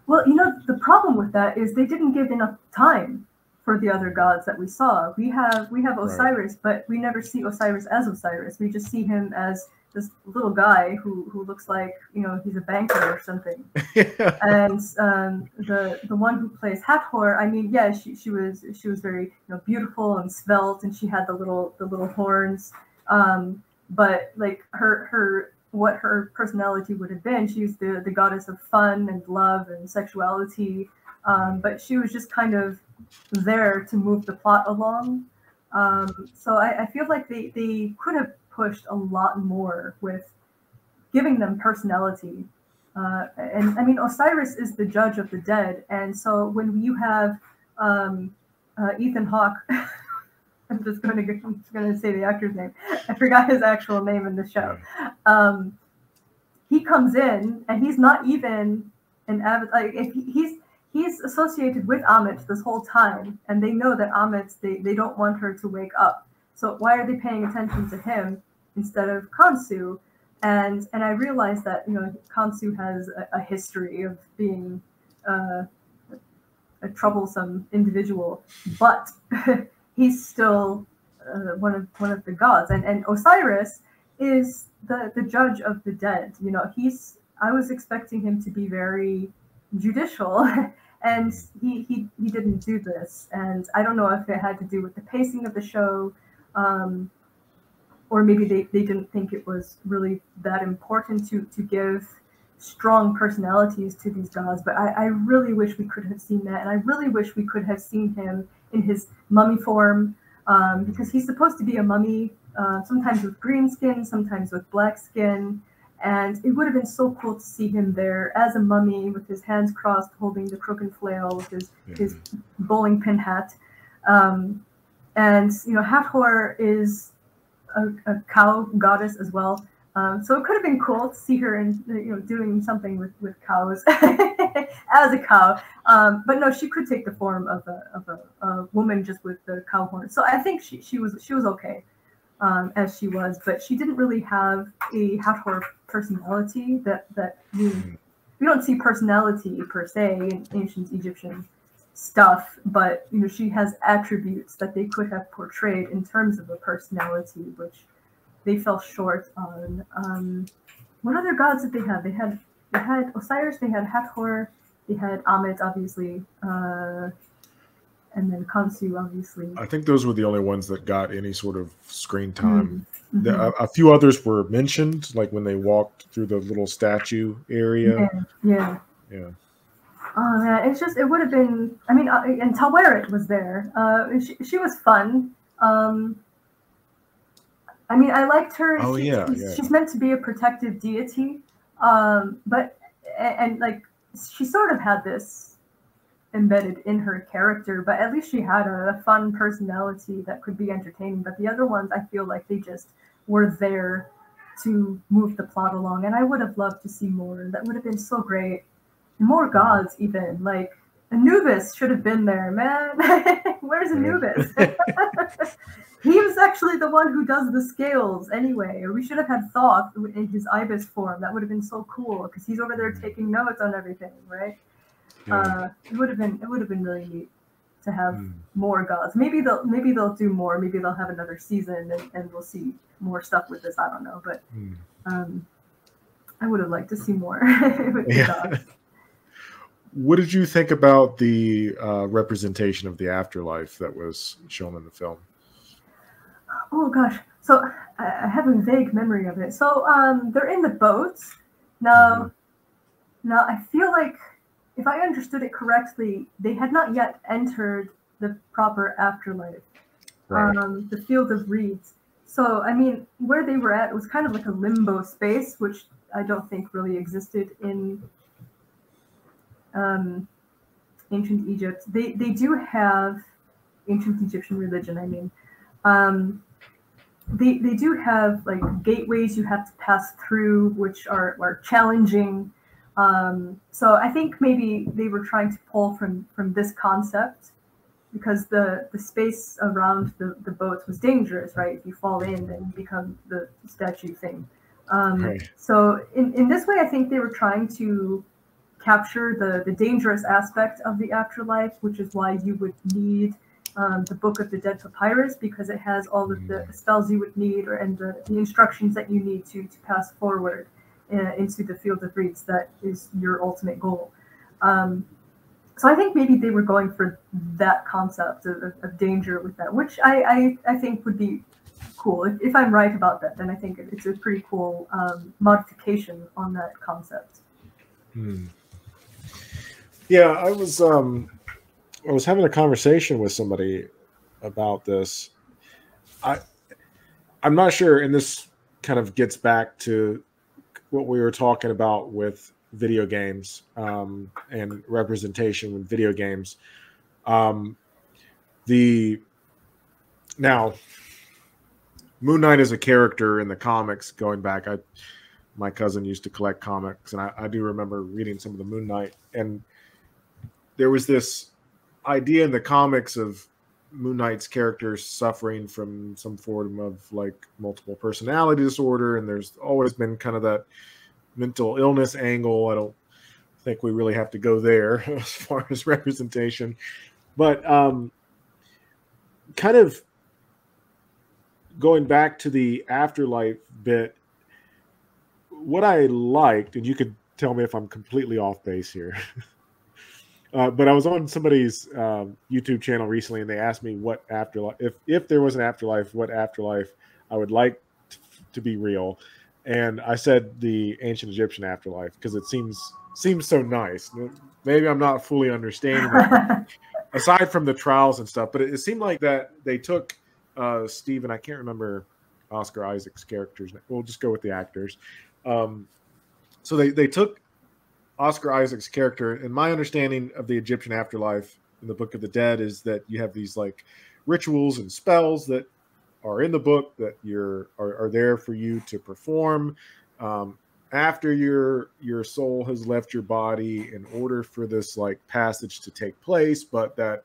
Well, you know, the problem with that is they didn't give enough time for the other gods that we saw. We have we have Right. Osiris, but we never see Osiris as Osiris. We just see him as this little guy who who looks like you know he's a banker or something. yeah And um, the the one who plays Hathor, I mean, yeah, she, she was she was very you know beautiful and svelte, and she had the little the little horns. Um, but like her her what her personality would have been, she's the the goddess of fun and love and sexuality. Um, but she was just kind of there to move the plot along. Um, so I, I feel like they, they could have pushed a lot more with giving them personality. Uh, and I mean, Osiris is the judge of the dead. And so when you have um, uh, Ethan Hawke, I'm just going to I'm just going to say the actor's name. I forgot his actual name in the show. Um, he comes in and he's not even an avid like if he, he's he's associated with Amit this whole time, and they know that Amit they, they don't want her to wake up. So why are they paying attention to him instead of Khonsu? And and I realized that you know Khonsu has a, a history of being uh, a troublesome individual, but he's still uh, one of one of the gods, and and Osiris is the the judge of the dead. You know, he's I was expecting him to be very judicial and he, he he didn't do this and i don't know if it had to do with the pacing of the show um, or maybe they, they didn't think it was really that important to to give strong personalities to these gods but I, I really wish we could have seen that and i really wish we could have seen him in his mummy form um, because he's supposed to be a mummy uh, sometimes with green skin sometimes with black skin and it would have been so cool to see him there as a mummy with his hands crossed, holding the crook and flail with his, his bowling pin hat. Um, and, you know, Hathor is a, a cow goddess as well. Um, so it could have been cool to see her in, you know, doing something with, with cows as a cow. Um, but no, she could take the form of a, of a, a woman just with the cow horn. So I think she, she was she was okay um, as she was, but she didn't really have a Hathor personality that that we we don't see personality per se in ancient Egyptian stuff, but you know she has attributes that they could have portrayed in terms of a personality, which they fell short on. Um, what other gods did they have? They had they had Osiris, they had Hathor, they had Amit, obviously, uh, and then Khonsu, obviously. I think those were the only ones that got any sort of screen time. Mhm. The- a, a few others were mentioned, like when they walked through the little statue area. yeah, yeah. Yeah. Oh man, it's just it would have been. I mean, uh, and Taweret was there. Uh, she, she was fun. Um, I mean, I liked her. Oh, She- yeah, she's, yeah. she's meant to be a protective deity, um, but and, and like she sort of had this embedded in her character, but at least she had a fun personality that could be entertaining. But the other ones, I feel like they just were there to move the plot along. And I would have loved to see more. That would have been so great. More gods, even like Anubis should have been there, man. Where's Anubis? he was actually the one who does the scales anyway. Or we should have had Thoth in his ibis form. That would have been so cool because he's over there mm. taking notes on everything, right? Yeah. Uh, it would have been it would have been really neat to have mm. more gods. Maybe they'll maybe they'll do more. Maybe they'll have another season and, and we'll see more stuff with this. I don't know, but mm. um, I would have liked to see more with yeah. gods. What did you think about the uh, representation of the afterlife that was shown in the film? Oh gosh, so I have a vague memory of it. So um, they're in the boats now. Mm-hmm. Now I feel like if I understood it correctly, they had not yet entered the proper afterlife, right. um, the field of reeds. So, I mean, where they were at was kind of like a limbo space, which I don't think really existed in um, ancient Egypt. They they do have ancient Egyptian religion. I mean, um, they they do have like gateways you have to pass through, which are are challenging um, so I think maybe they were trying to pull from from this concept because the the space around the, the boats was dangerous, right? If you fall in, then you become the statue thing. Um, right. So in, in this way, I think they were trying to capture the, the dangerous aspect of the afterlife, which is why you would need um, the Book of the Dead Papyrus because it has all of the mm. spells you would need or, and the, the instructions that you need to, to pass forward uh, into the field of reeds that is your ultimate goal. Um, so I think maybe they were going for that concept of, of danger with that, which I, I, I think would be cool. If, if, I'm right about that, then I think it's a pretty cool um, modification on that concept. Hmm. Yeah, I was um, I was having a conversation with somebody about this. I I'm not sure, and this kind of gets back to what we were talking about with video games um, and representation with video games. Um, the now Moon Knight is a character in the comics going back. I my cousin used to collect comics, and I, I do remember reading some of the Moon Knight. And there was this idea in the comics of Moon Knight's character suffering from some form of like multiple personality disorder, and there's always been kind of that mental illness angle. I don't think we really have to go there as far as representation, but um, kind of going back to the afterlife bit. What I liked, and you could tell me if I'm completely off base here. Uh, but I was on somebody's um, YouTube channel recently, and they asked me what afterlife, if if there was an afterlife, what afterlife I would like to, to be real, and I said the ancient Egyptian afterlife because it seems seems so nice. Maybe I'm not fully understanding aside from the trials and stuff, but it, it seemed like that they took uh, Stephen. I can't remember Oscar Isaac's characters. We'll just go with the actors. Um, so they they took Oscar Isaac's character, and my understanding of the Egyptian afterlife in the Book of the Dead is that you have these like rituals and spells that are in the book that you're are, are there for you to perform um, after your your soul has left your body in order for this like passage to take place but that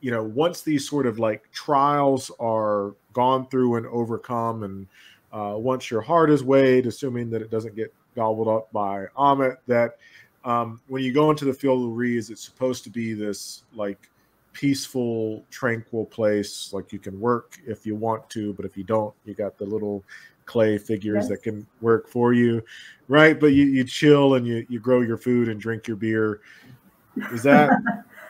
you know once these sort of like trials are gone through and overcome and uh, once your heart is weighed assuming that it doesn't get gobbled up by Ammit that um, when you go into the field of reeds, it's supposed to be this like peaceful, tranquil place. Like you can work if you want to, but if you don't, you got the little clay figures yes. that can work for you, right? But you, you chill and you, you grow your food and drink your beer. Is that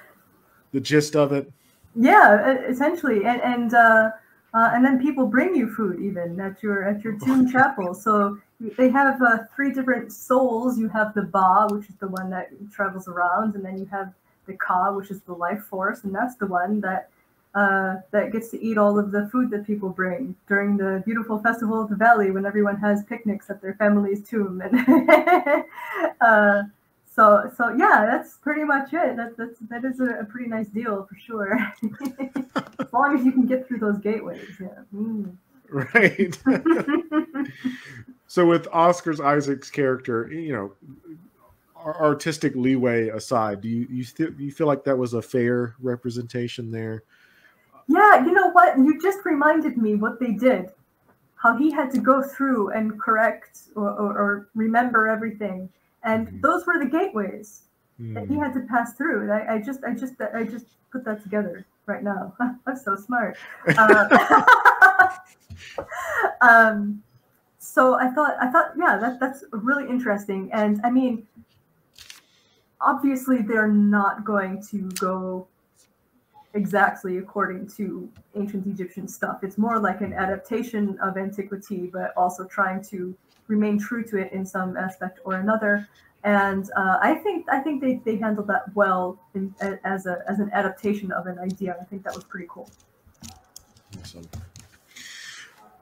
the gist of it? Yeah, essentially. And, and uh, uh, and then people bring you food even at your at your tomb chapel. So they have uh, three different souls. You have the Ba, which is the one that travels around, and then you have the Ka, which is the life force, and that's the one that uh, that gets to eat all of the food that people bring during the beautiful festival of the valley when everyone has picnics at their family's tomb. And uh, so so yeah, that's pretty much it. That that's that is a, a pretty nice deal for sure. as long as you can get through those gateways, yeah. Mm. Right. So with Oscar's Isaac's character, you know, artistic leeway aside, do you you, th- you feel like that was a fair representation there? Yeah, you know what? You just reminded me what they did. How he had to go through and correct or, or, or remember everything, and mm-hmm. those were the gateways mm. that he mm. had to pass through. I, I, just, I just, I just put that together right now. I'm so smart. Uh, um, so I thought, I thought, yeah, that that's really interesting. And I mean, obviously, they're not going to go exactly according to ancient Egyptian stuff. It's more like an adaptation of antiquity, but also trying to remain true to it in some aspect or another. And uh, I think I think they, they handled that well in, as a as an adaptation of an idea. I think that was pretty cool. Awesome.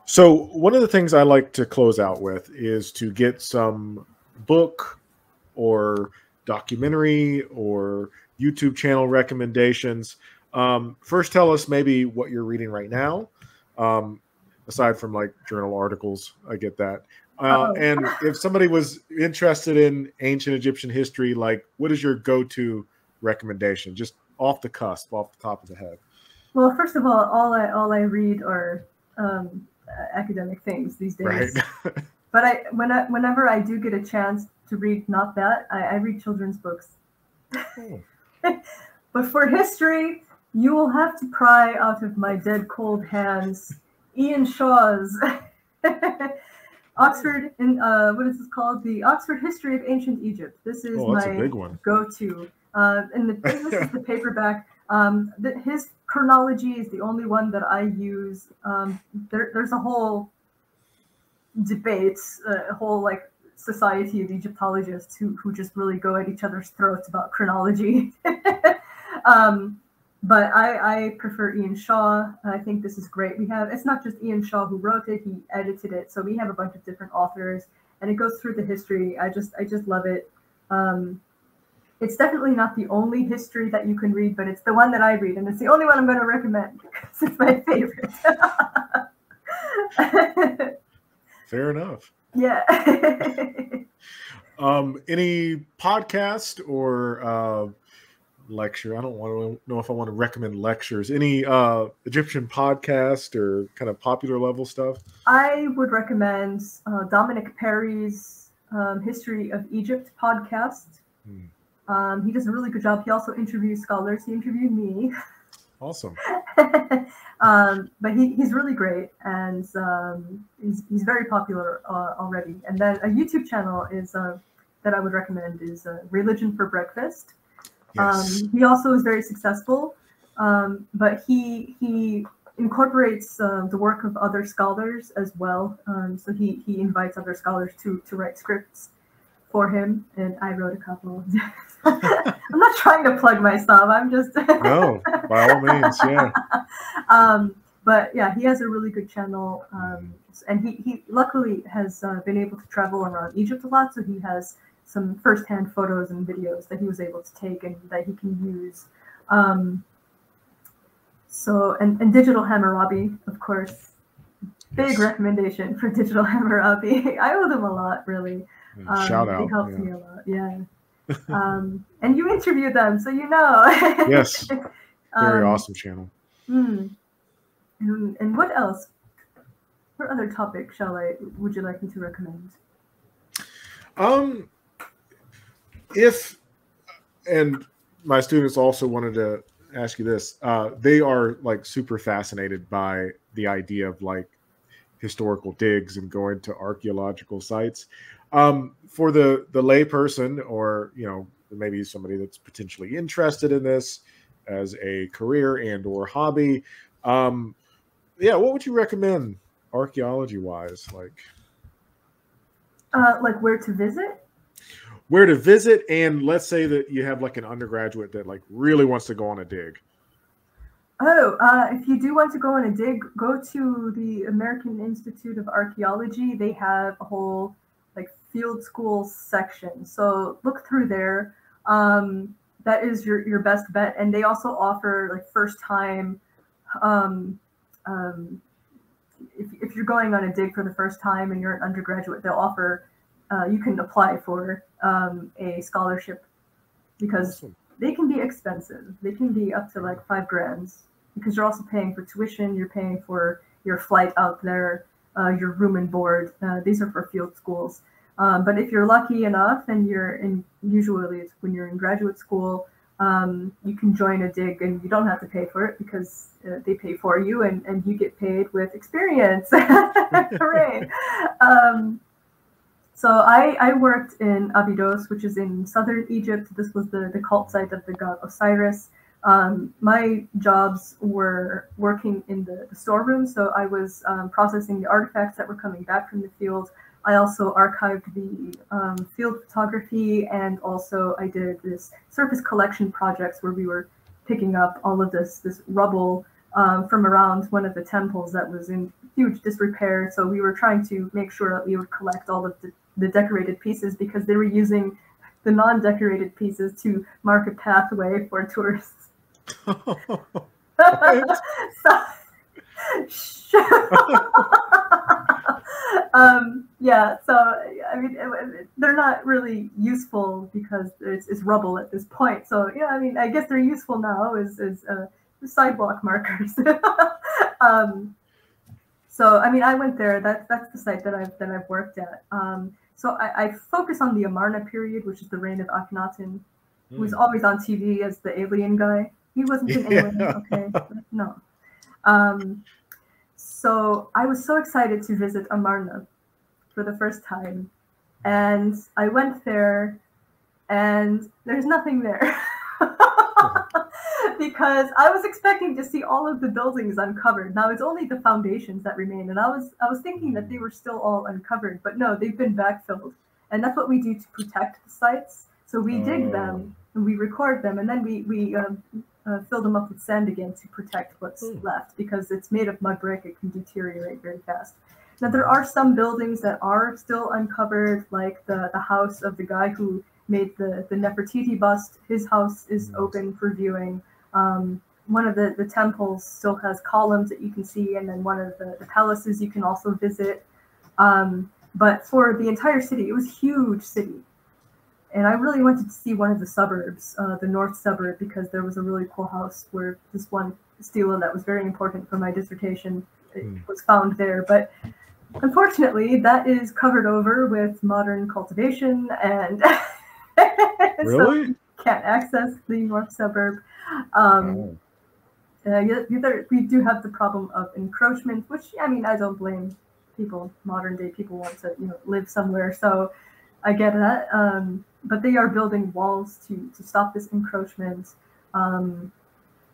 So one of the things I like to close out with is to get some book or documentary or YouTube channel recommendations um, first, tell us maybe what you're reading right now. Um, aside from like journal articles, I get that. Uh, oh. And if somebody was interested in ancient Egyptian history, like what is your go-to recommendation, just off the cusp, off the top of the head? Well, first of all, all I all I read are um, academic things these days. Right. but I when I, whenever I do get a chance to read not that, I, I read children's books. Oh. but for history, you will have to pry out of my dead cold hands Ian Shaw's Oxford in uh, what is this called? The Oxford History of Ancient Egypt. This is oh, my go-to. Uh, and the, this is the paperback. Um, the, his chronology is the only one that I use. Um, there, there's a whole debate, uh, a whole like society of Egyptologists who who just really go at each other's throats about chronology. um, but I, I prefer Ian Shaw. I think this is great. We have it's not just Ian Shaw who wrote it; he edited it. So we have a bunch of different authors, and it goes through the history. I just I just love it. Um, it's definitely not the only history that you can read, but it's the one that I read, and it's the only one I'm going to recommend because it's my favorite. Fair enough. Yeah. um, any podcast or uh, lecture. I don't want to know if I want to recommend lectures. Any uh, Egyptian podcast or kind of popular level stuff? I would recommend uh, Dominic Perry's um, History of Egypt podcast. Hmm. Um, he does a really good job. He also interviews scholars. He interviewed me. Awesome. um, but he, he's really great and um, he's, he's very popular uh, already. And then a YouTube channel is uh, that I would recommend is uh, Religion for Breakfast. Yes. Um, he also is very successful, um, but he he incorporates uh, the work of other scholars as well. Um, so he he invites other scholars to to write scripts for him, and I wrote a couple. I'm not trying to plug myself. I'm just no, by all means, yeah. Um, but yeah, he has a really good channel, um, and he he luckily has uh, been able to travel around Egypt a lot, so he has some firsthand photos and videos that he was able to take and that he can use. Um, so, and, and Digital Hammurabi, of course, big yes. recommendation for Digital Hammurabi. I owe them a lot, really. Um, Shout out. They helped yeah. me a lot, yeah. um, and you interviewed them, so you know. yes. Very um, awesome channel. Hmm. And, and what else? What other topic shall I would you like me to recommend? Um, if and my students also wanted to ask you this uh, they are like super fascinated by the idea of like historical digs and going to archaeological sites um, for the the layperson or you know maybe somebody that's potentially interested in this as a career and or hobby um, yeah what would you recommend archaeology wise like uh, like where to visit where to visit, and let's say that you have like an undergraduate that like really wants to go on a dig. Oh, uh, if you do want to go on a dig, go to the American Institute of Archaeology. They have a whole field school section. So look through there. Um, that is your, your best bet. And they also offer like first time um, um, if, if you're going on a dig for the first time and you're an undergraduate, they'll offer uh, you can apply for um, a scholarship because awesome. they can be expensive. They can be up to like five grand because you're also paying for tuition, you're paying for your flight out there, uh, your room and board. Uh, these are for field schools. Um, but if you're lucky enough and you're in, usually it's when you're in graduate school, um, you can join a dig and you don't have to pay for it because uh, they pay for you and, and you get paid with experience. Hooray! Um, so I, I worked in Abydos, which is in southern Egypt. This was the, the cult site of the god Osiris. Um, my jobs were working in the, the storeroom, so I was um, processing the artifacts that were coming back from the field. I also archived the um, field photography, and also I did this surface collection projects where we were picking up all of this this rubble um, from around one of the temples that was in huge disrepair. So we were trying to make sure that we would collect all of the, the decorated pieces because they were using the non-decorated pieces to mark a pathway for tourists. so, um, yeah, so I mean, they're not really useful because it's, it's, rubble at this point. So yeah, I mean, I guess they're useful now as, as uh, sidewalk markers. um, so I mean, I went there. That's that's the site that I've that I've worked at. Um, so I, I, focus on the Amarna period, which is the reign of Akhenaten, mm. who was hmm. always on TV as the alien guy. He wasn't an yeah. alien, okay? No. Um, so I was so excited to visit Amarna for the first time. And I went there and there's nothing there. because I was expecting to see all of the buildings uncovered. Now it's only the foundations that remain. And I was I was thinking that they were still all uncovered, but no, they've been backfilled. And that's what we do to protect the sites. So we dig them oh. and we record them and then we we um, uh, fill them up with sand again to protect what's mm. left because it's made of mud brick. It can deteriorate very fast. Now there are some buildings that are still uncovered, like the the house of the guy who made the the Nefertiti bust. His house is hmm. open for viewing. Um, one of the, the temples still has columns that you can see, and then one of the, the palaces you can also visit. Um, but for the entire city, it was a huge city and I really wanted to see one of the suburbs, uh, the north suburb, because there was a really cool house where this one stela that was very important for my dissertation mm. was found there. But unfortunately, that is covered over with modern cultivation, and really so can't access the north suburb. Um, oh. uh, we do have the problem of encroachment, which I mean, I don't blame people. Modern day people want to, you know, live somewhere, so I get that. Um, but they are building walls to to stop this encroachment. Um,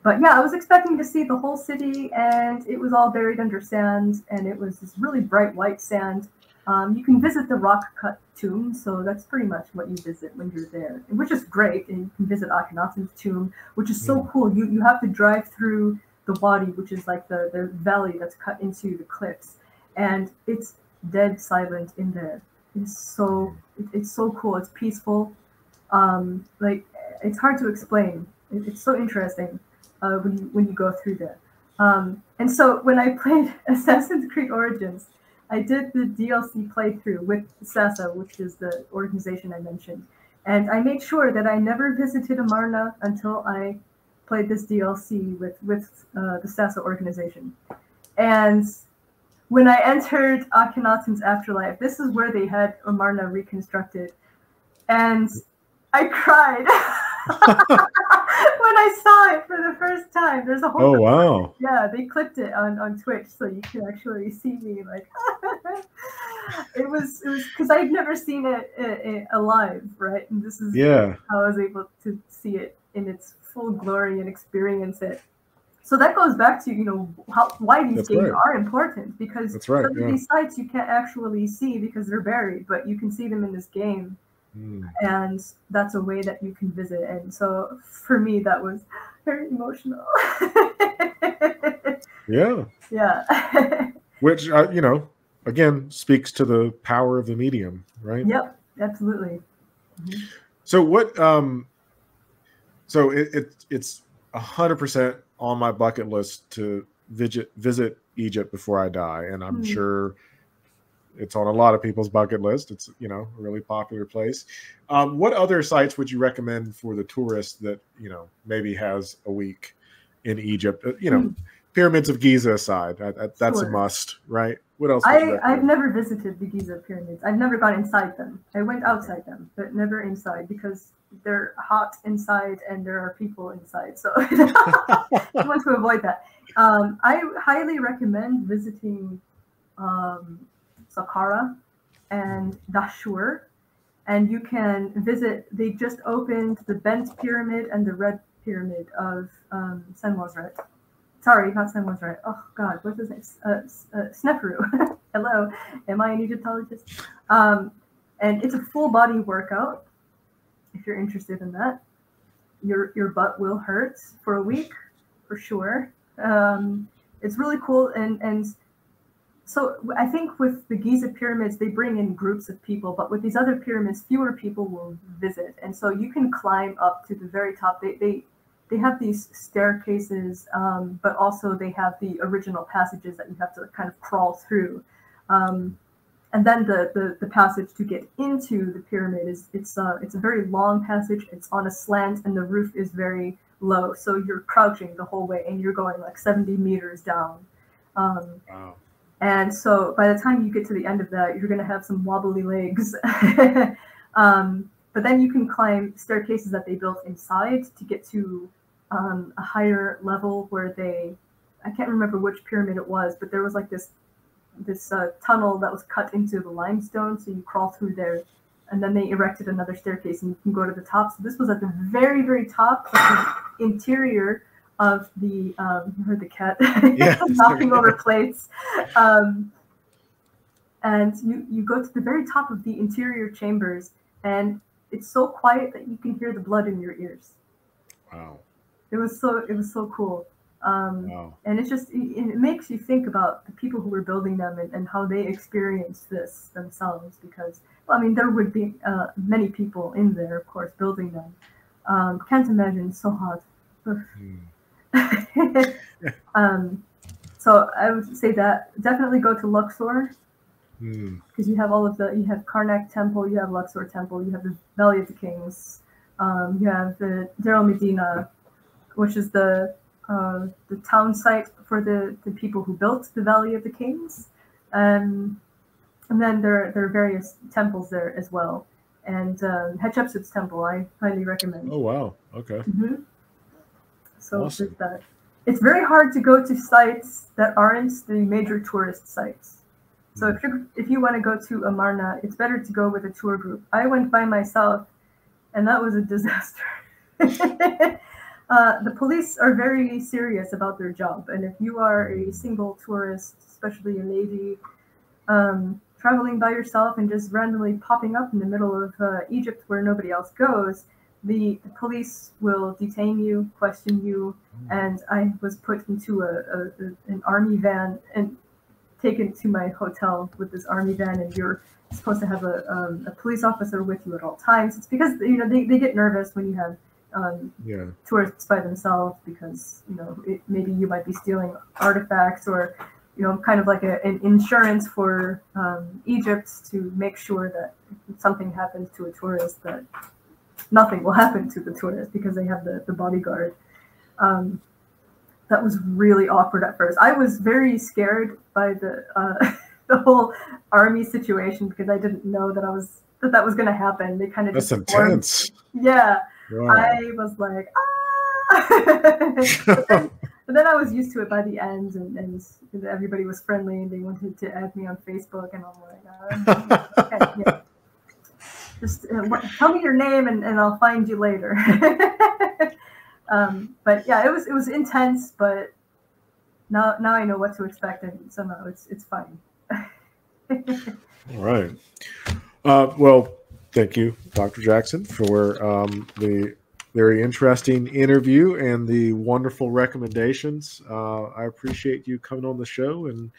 but yeah, I was expecting to see the whole city, and it was all buried under sand, and it was this really bright white sand. Um, you can visit the rock cut tomb, so that's pretty much what you visit when you're there, which is great. And you can visit Akhenaten's tomb, which is so cool. You you have to drive through the wadi, which is like the the valley that's cut into the cliffs, and it's dead silent in there. It's so it's so cool. It's peaceful. Um, like it's hard to explain. it's so interesting uh, when you when you go through there. Um, and so when I played Assassin's Creed Origins, I did the DLC playthrough with Sasa, which is the organization I mentioned, and I made sure that I never visited Amarna until I played this DLC with with uh, the Sasa organization. And when I entered Akhenaten's afterlife, this is where they had Amarna reconstructed. And I cried when I saw it for the first time. There's a whole Oh wow. Yeah, they clipped it on, on Twitch so you can actually see me like it was it was because I'd never seen it, it, it, alive, right? And this is yeah how I was able to see it in its full glory and experience it so that goes back to you know how, why these That's games right. are important because That's right, some yeah. of these sites you can't actually see because they're buried, but you can see them in this game, mm. and that's a way that you can visit. And so for me, that was very emotional. yeah. Yeah. Which uh, you know, again, speaks to the power of the medium, right? Yep. Absolutely. Mm-hmm. So what? Um. So it, it it's a hundred percent on my bucket list to visit visit Egypt before I die, and I'm Hmm. sure it's on a lot of people's bucket list. It's you know a really popular place. Um, what other sites would you recommend for the tourist that you know maybe has a week in Egypt? Uh, You know, Hmm. pyramids of Giza aside, I, I, that's a must, right? What else? I, I've never visited the Giza pyramids. I've never gone inside them. I went outside them, but never inside because they're hot inside and there are people inside. So I want to avoid that. Um, I highly recommend visiting um, Saqqara and Dashur. And you can visit, they just opened the Bent Pyramid and the Red Pyramid of um, Senwosret. Sorry, not right. Oh, God, what's his name? Uh, uh, Sneferu. Hello, am I an Egyptologist? Um, and it's a full body workout if you're interested in that. Your, your butt will hurt for a week, for sure. Um, it's really cool. And, and so I think with the Giza pyramids, they bring in groups of people, but with these other pyramids, fewer people will visit. And so you can climb up to the very top. They, they, they have these staircases, um, but also they have the original passages that you have to kind of crawl through. Um, and then the, the, the passage to get into the pyramid is it's a, it's a very long passage. It's on a slant and the roof is very low. So you're crouching the whole way and you're going like 70 meters down. Um, Wow. and so by the time you get to the end of that, you're going to have some wobbly legs. um, but then you can climb staircases that they built inside to get to um, a higher level where they, I can't remember which pyramid it was, but there was like this this uh, tunnel that was cut into the limestone. So you crawl through there, and then they erected another staircase, and you can go to the top. So this was at the very very top, of the interior of the. Um, you heard the cat Yeah. knocking over plates. Um, and you, you go to the very top of the interior chambers, and it's so quiet that you can hear the blood in your ears. Wow. It was so it was so cool. Um, Wow. and it just it, makes you think about the people who were building them and, and how they experienced this themselves because well, i mean there would be uh, many people in there of course building them um, can't imagine it's so hot Hmm. um, so i would say that definitely go to luxor Hmm. because you have all of the you have karnak temple you have luxor temple you have the valley of the kings um, you have the Deir Medina, which is the uh, the town site for the, the people who built the Valley of the Kings. Um, and then there, there are various temples there as well. And um, Hatshepsut's temple, I highly recommend. Oh wow. Okay. Mhm. So Awesome. that. It's very hard to go to sites that aren't the major tourist sites. So if you if you want to go to Amarna, it's better to go with a tour group. I went by myself, and that was a disaster. uh, the police are very serious about their job, and if you are a single tourist, especially a lady, um, traveling by yourself and just randomly popping up in the middle of uh, Egypt where nobody else goes, the, the police will detain you, question you, and I was put into a, a, a an army van and taken to my hotel with this army van, and you're supposed to have a, um, a police officer with you at all times. It's because you know they, they get nervous when you have um, Yeah. tourists by themselves because you know it, maybe you might be stealing artifacts or you know kind of like a, an insurance for um, Egypt to make sure that if something happens to a tourist that nothing will happen to the tourist because they have the, the bodyguard. Um, that was really awkward at first. I was very scared by the uh, the whole army situation because I didn't know that I was that that was going to happen. They kind of That's just formed- intense. Yeah, Wow. I was like, ah. but, then, but then I was used to it by the end, and, and everybody was friendly, and they wanted to add me on Facebook, and I'm like, uh, okay, yeah. just uh, what, tell me your name, and, and I'll find you later. Um, but yeah, it was it was intense, but now now I know what to expect, and somehow it's it's fine. All right. Uh, well, thank you, Dr. Jackson, for um, the very interesting interview and the wonderful recommendations. Uh, I appreciate you coming on the show, and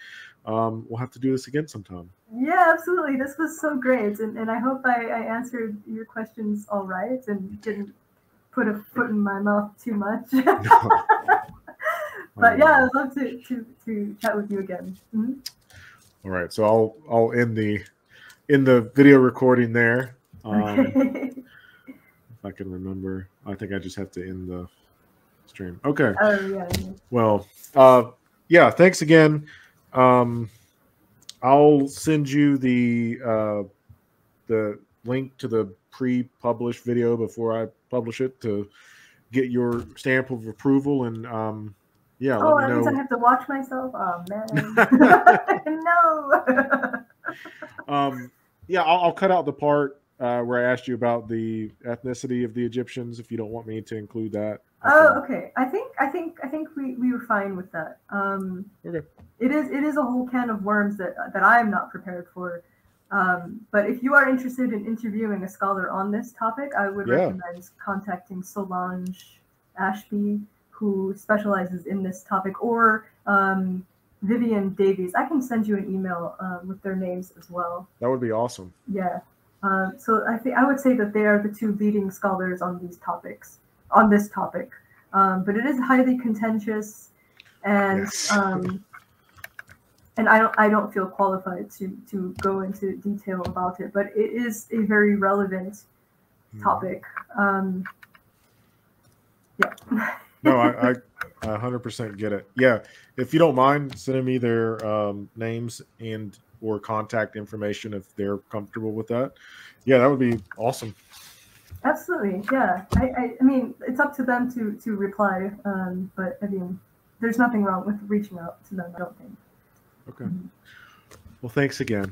um, we'll have to do this again sometime. Yeah, absolutely. This was so great, and, and I hope I, I answered your questions all right and didn't put a foot in my mouth too much. but yeah, I'd love to to to chat with you again. Mhm. All right, so I'll I'll end the in the video recording there. Um, if I can remember, I think I just have to end the stream. Okay. oh yeah. yeah. Well, uh, yeah. Thanks again. Um, I'll send you the uh, the link to the pre-published video before I publish it to get your stamp of approval and um, yeah, Oh, let me means I have to watch myself. Oh man, no. Um, yeah, I'll, I'll cut out the part uh, where I asked you about the ethnicity of the Egyptians if you don't want me to include that. Oh, okay. I think I think I think we, we were fine with that. Um, Okay. It is it is a whole can of worms that that I am not prepared for. Um, but if you are interested in interviewing a scholar on this topic, I would Yeah. recommend contacting Solange Ashby, who specializes in this topic, or um, Vivian Davies. I can send you an email um, with their names as well. That would be awesome. Yeah. Um, so I think I would say that they are the two leading scholars on these topics, on this topic. Um, but it is highly contentious, and Yes. And I don't I don't feel qualified to to go into detail about it. But it is a very relevant topic. Um, yeah. no, I, I, I 100% get it. Yeah, if you don't mind sending me their um, names and or contact information if they're comfortable with that, yeah, that would be awesome. Absolutely, yeah. I, I, I mean, it's up to them to to reply. Um, but I mean, there's nothing wrong with reaching out to them. I don't think. Okay. Well, thanks again.